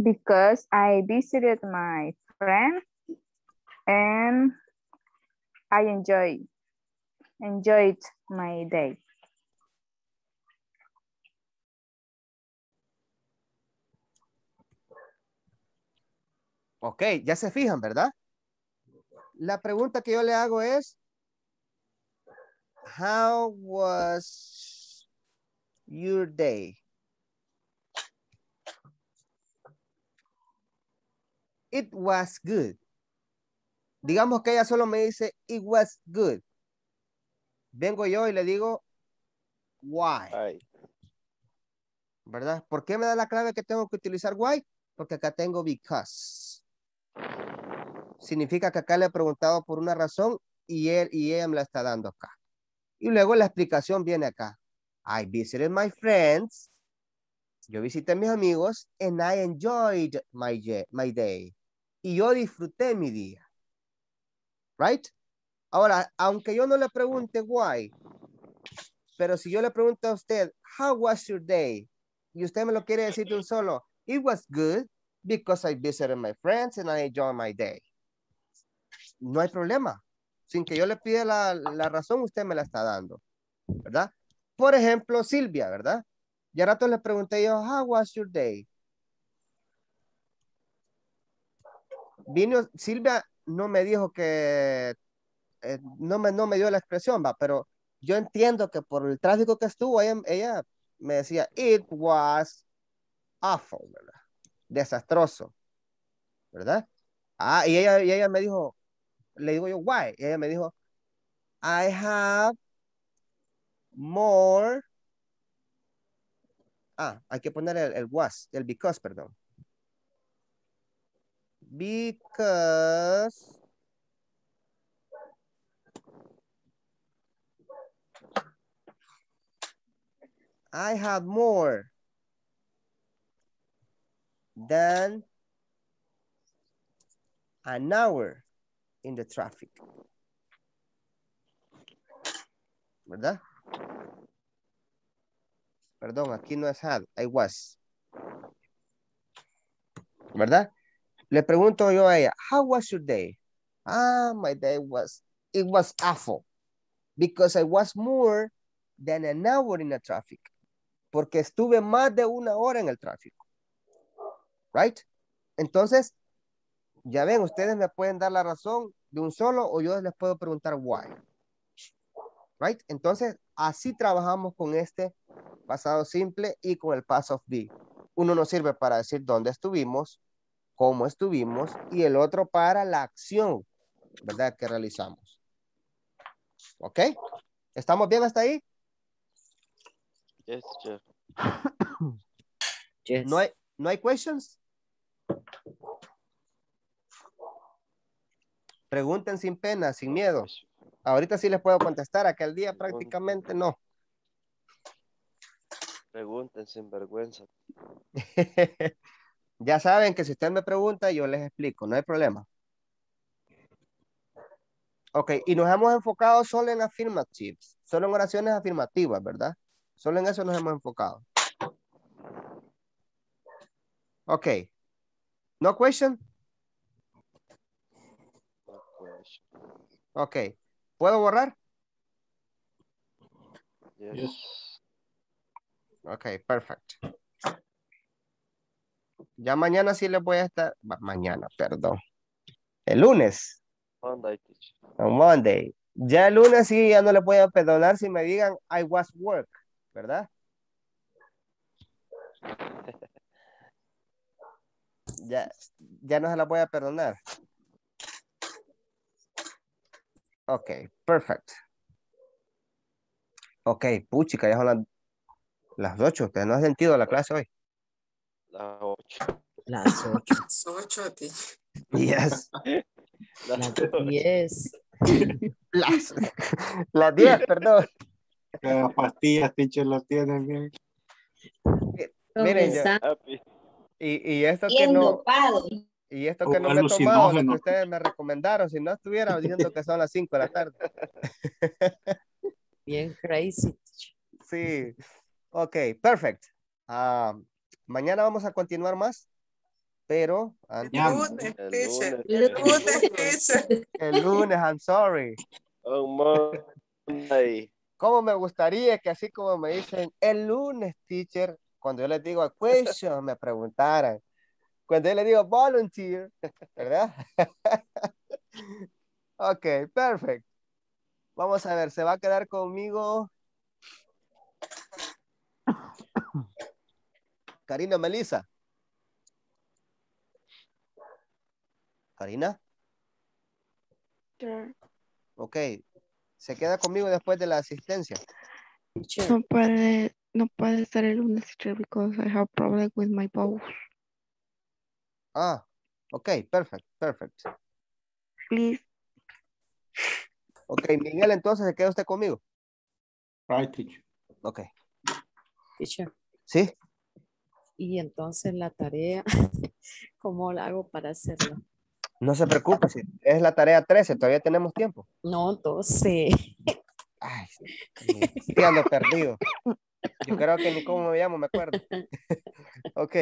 Because I visited my friend and I enjoy enjoyed my day. Ok, ya se fijan, ¿verdad? La pregunta que yo le hago es, how was your day? It was good. Digamos que ella solo me dice, it was good. Vengo yo y le digo, why? Ay, ¿Verdad? ¿Por qué me da la clave que tengo que utilizar why? Porque acá tengo because. Significa que acá le he preguntado por una razón y él y ella me la está dando acá. Y luego la explicación viene acá. I visited my friends. Yo visité a mis amigos and I enjoyed my, my day. Y yo disfruté mi día. Right? Ahora, aunque yo no le pregunte why, pero si yo le pregunto a usted, how was your day? Y usted me lo quiere decir de un solo, it was good because I visited my friends and I enjoyed my day. No hay problema. Sin que yo le pida la, la razón, usted me la está dando. ¿Verdad? Por ejemplo, Silvia, ¿verdad? Y a rato le pregunté yo, how was your day? Vino, Silvia no me dijo que, eh, no, me, no me dio la expresión, va, pero yo entiendo que por el tráfico que estuvo, ella, ella me decía, it was awful, ¿verdad? Desastroso, ¿verdad? Ah, y ella, y ella me dijo, le digo yo, why? Y ella me dijo, I have more. Ah, hay que poner el, el was, el because, perdón. Because I had more than an hour in the traffic. ¿Verdad? Perdón, aquí no es had, I was. ¿Verdad? Le pregunto yo a ella, how was your day? Ah, my day was, it was awful. Because I was more than an hour in the traffic. Porque estuve más de una hora en el tráfico. Right? Entonces, ya ven, ustedes me pueden dar la razón de un solo o yo les puedo preguntar why. Right? Entonces, así trabajamos con este pasado simple y con el past of be. Uno nos sirve para decir dónde estuvimos, cómo estuvimos y el otro para la acción, ¿verdad? Que realizamos. ¿Ok? ¿Estamos bien hasta ahí? yes, chef. Yes. ¿No hay, ¿no hay questions? Pregunten sin pena, sin miedo. Ahorita sí les puedo contestar, aquel día prácticamente no. Pregunten sin vergüenza. ya saben que si usted me pregunta, yo les explico, no hay problema. Ok, y nos hemos enfocado solo en affirmatives, solo en oraciones afirmativas, ¿verdad? Solo en eso nos hemos enfocado. Ok. No question? Ok. ¿Puedo borrar? Yes. Ok, perfect. Ya mañana sí les voy a estar, ma- mañana, perdón. El lunes, Monday, teacher. on Monday. Ya el lunes sí ya no les voy a perdonar si me digan I was work, ¿verdad? Ya, ya no se la voy a perdonar. Ok, perfect. Ok, puchica, ya son las, las ocho. Ustedes no han sentido la clase hoy. Las ocho. Las ocho. Las ocho, teacher. Yes. Las Las ocho. diez. Las, las diez, perdón. Las pastillas, teacher, lo tienen bien. Miren, yo- y, y esto que no, dopado. y esto O que no me he tomado, lo que ustedes me recomendaron, si no estuviera diciendo que son las cinco de la tarde. Bien crazy. Sí. Ok, perfect. Ah, mañana vamos a continuar más, pero antes-. Lunes, El teacher. lunes. El lunes, teacher. el lunes, I'm sorry. Monday. ¿Cómo me gustaría que así como me dicen el lunes, teacher, cuando yo les digo a question, me preguntaran. Cuando yo les digo volunteer, ¿verdad? ok, perfect. Vamos a ver, ¿se va a quedar conmigo? Karina Melissa. Karina, Teacher, ok. ¿Se queda conmigo después de la asistencia? No puede, no puede estar el lunes, because I have problem with my boss. Ah, ok, perfect, perfect. Please. Ok, Miguel, entonces se queda usted conmigo. Right, teacher. Ok, teacher. ¿sí? Y entonces la tarea, ¿cómo la hago para hacerla? No se preocupe, si es la tarea 13, todavía tenemos tiempo. No, 12. Ay, sí, ando perdido. Yo creo que ni cómo me llamo, me acuerdo. ok,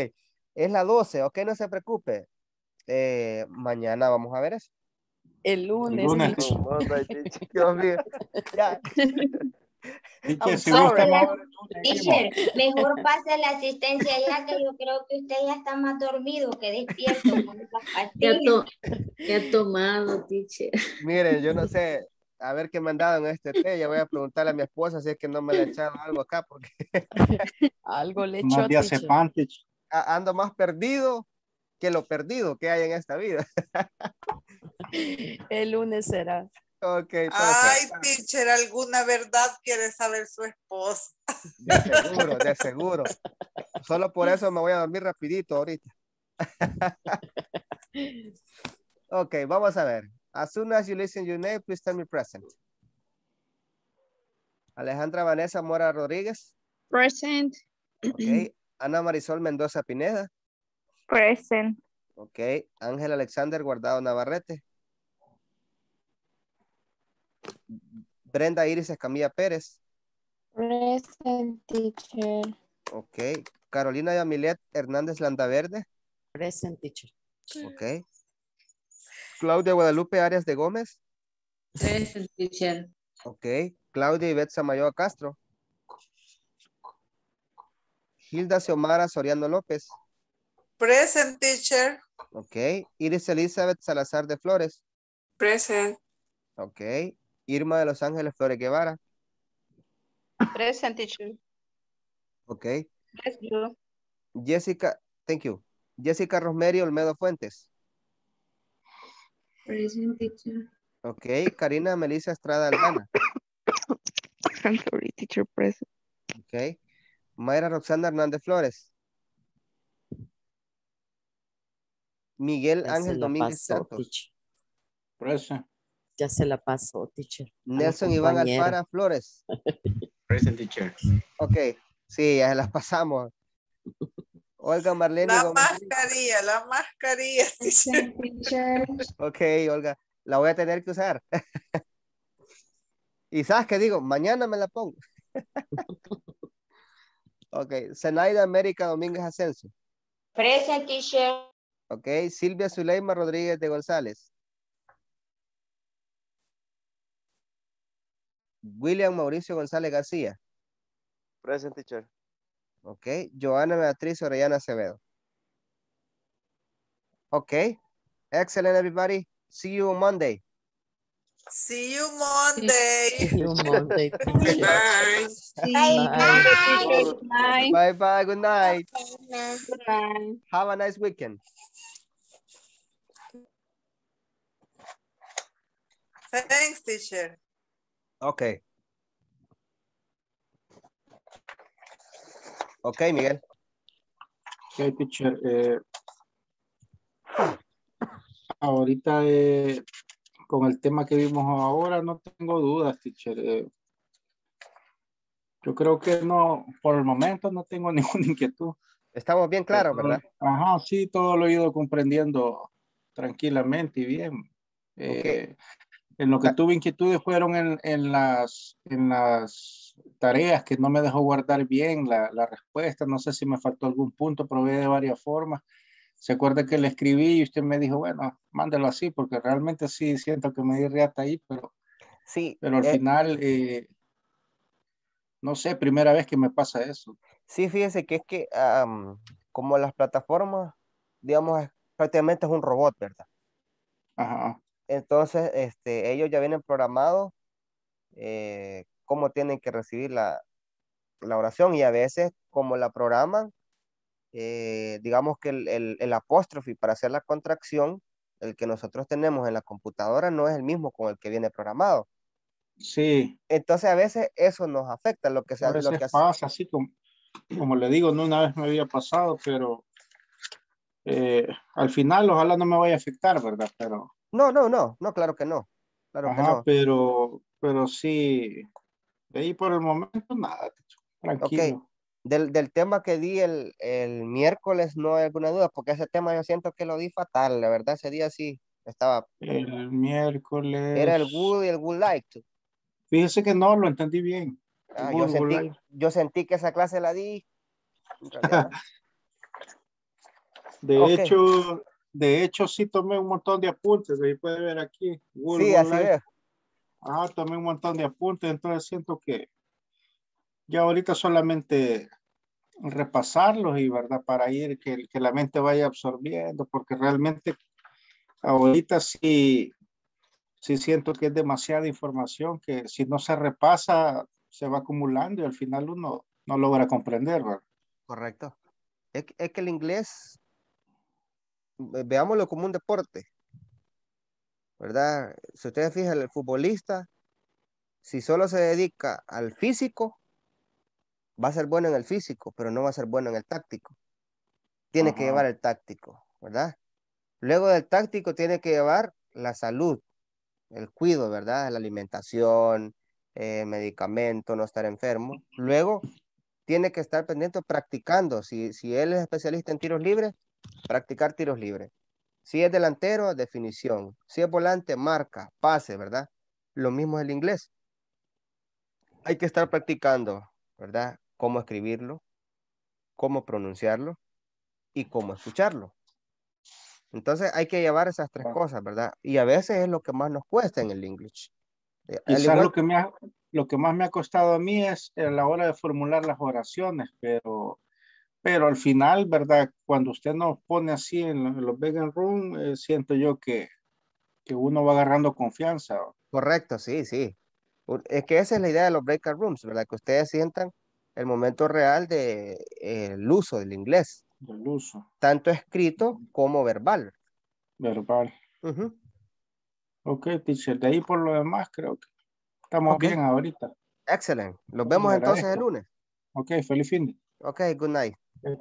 es la 12, ok, no se preocupe. Eh, mañana vamos a ver eso. El lunes, lunes. Monday, teacher. Dios mío. Ya. I'm sorry. Teacher, mejor pase la asistencia ya que yo creo que usted ya está más dormido que despierto con Ya, to- ya tomado, teacher. Mire, yo no sé, a ver qué me han dado en este té. Ya voy a preguntarle a mi esposa si es que no me le echaron algo acá, porque Algo le echó, ando más perdido que lo perdido que hay en esta vida. El lunes será. Ok, Ay, teacher, alguna verdad quiere saber su esposa. De seguro, de seguro. Solo por eso me voy a dormir rapidito ahorita. ok, vamos a ver. As soon as you listen your name, please tell me present. Alejandra Vanessa Mora Rodríguez. Present. Ok. Ana Marisol Mendoza Pineda. Present. Ok. Ángel Alexander Guardado Navarrete. Brenda Iris Escamilla Pérez. Present, teacher. Ok. Carolina Yamilet Hernández Landaverde. Present, teacher. Ok. Claudia Guadalupe Arias de Gómez. Present, teacher. Ok. Claudia Ivette Samayoa Castro. Hilda Xiomara Soriano López. Present, teacher. Ok. Iris Elizabeth Salazar de Flores. Present. Ok. Irma de Los Ángeles Flores Guevara. Present, teacher. Ok. Yes, you. Jessica, thank you. Jessica Rosemary Olmedo Fuentes. Present, teacher. Ok. Karina Melissa Estrada Aldana. I'm sorry, teacher, present. Ok. Mayra Roxana Hernández Flores. Miguel Ángel Domínguez pasó, Santos. teacher. Present. Ya se la pasó, teacher. Nelson Iván. Alfara Flores. Present teacher. Ok. Sí, ya las pasamos. Olga Marlene La Gómez. mascarilla, la mascarilla, teacher. Teacher. Ok, Olga. La voy a tener que usar. y sabes qué digo, mañana me la pongo. ok. Zenaida América Domínguez Asensio. Present, teacher. Ok. Silvia Zuleima Rodríguez de González. William Mauricio González García. Present, teacher. Ok. Joana Beatriz Orellana Acevedo. Ok. Excellent, everybody. See you on Monday. See you Monday. You Monday, teacher. Bye. Bye. Night. Bye bye. Good night. Good night. Have a nice weekend. Thanks, teacher. Ok. Ok, Miguel. Ok, teacher. eh, ahorita eh, con el tema que vimos ahora no tengo dudas, teacher. eh, yo creo que no, por el momento no tengo ninguna inquietud. Estamos bien claros, ¿verdad? Ajá, sí, todo lo he ido comprendiendo tranquilamente y bien. Eh, En lo que tuve inquietudes fueron en, en las, en las tareas que no me dejó guardar bien la, la respuesta. No sé si me faltó algún punto, probé de varias formas. Se acuerda que le escribí y usted me dijo, bueno, mándelo así, porque realmente sí siento que me di reata ahí, pero Sí. Pero al eh, final, eh, no sé, primera vez que me pasa eso. Sí, fíjese que es que como las plataformas, digamos, prácticamente es un robot, ¿verdad? Ajá. Entonces, este, ellos ya vienen programados eh, cómo tienen que recibir la, la oración y a veces como la programan, eh, digamos que el, el, el apóstrofe para hacer la contracción, el que nosotros tenemos en la computadora no es el mismo con el que viene programado. Sí, Entonces a veces eso nos afecta, lo que a sea, lo veces que hace- pasa así como, como le digo, no una vez me había pasado, pero eh, al final ojalá no me vaya a afectar, ¿verdad? Pero, No, no, no, no, claro que no. Claro que ajá, no. pero, pero sí, de ahí por el momento nada, tranquilo. Ok, del, del tema que di el, el miércoles no hay alguna duda, porque ese tema yo siento que lo di fatal, la verdad, ese día sí estaba, El miércoles. era el good y el good like. to. Fíjese que no, lo entendí bien. Ah, Good, yo sentí, life. yo sentí que esa clase la di. De hecho, de hecho sí tomé un montón de apuntes, ahí puede ver aquí. Good, Sí, así es. Ah, tomé un montón de apuntes, entonces siento que ya ahorita solamente repasarlos y verdad para ir que, que la mente vaya absorbiendo, porque realmente ahorita sí, sí siento que es demasiada información que si no se repasa se va acumulando y al final uno no logra comprender, ¿verdad? Correcto. Es, es que el inglés, veámoslo como un deporte, ¿verdad? Si ustedes fijan, el futbolista, si solo se dedica al físico, va a ser bueno en el físico, pero no va a ser bueno en el táctico. Tiene que llevar el táctico, ¿verdad? Luego del táctico tiene que llevar la salud, el cuido, ¿verdad? La alimentación, eh, medicamento, no estar enfermo. Luego tiene que estar pendiente practicando. Si, si él es especialista en tiros libres, practicar tiros libres. Si es delantero, definición. Si es volante, marca, pase, ¿verdad? Lo mismo es el inglés. Hay que estar practicando, ¿verdad? Cómo escribirlo, cómo pronunciarlo y cómo escucharlo. Entonces hay que llevar esas tres cosas, ¿verdad? Y a veces es lo que más nos cuesta en el English. Eh, Quizás lo que, me ha- lo que más me ha costado a mí es a la hora de formular las oraciones, pero, pero al final, ¿verdad? Cuando usted nos pone así en, lo- en los vegan room, eh, siento yo que, que uno va agarrando confianza. Correcto, sí, sí. Es que esa es la idea de los breakout rooms, ¿verdad? Que ustedes sientan el momento real del de, eh, el uso del inglés, del uso tanto escrito como verbal. verbal. Ujú. Ok, teacher, de ahí por lo demás creo que estamos bien ahorita. Excelente. Le vemos entonces el lunes. Ok, feliz fin. de- Ok, good night. and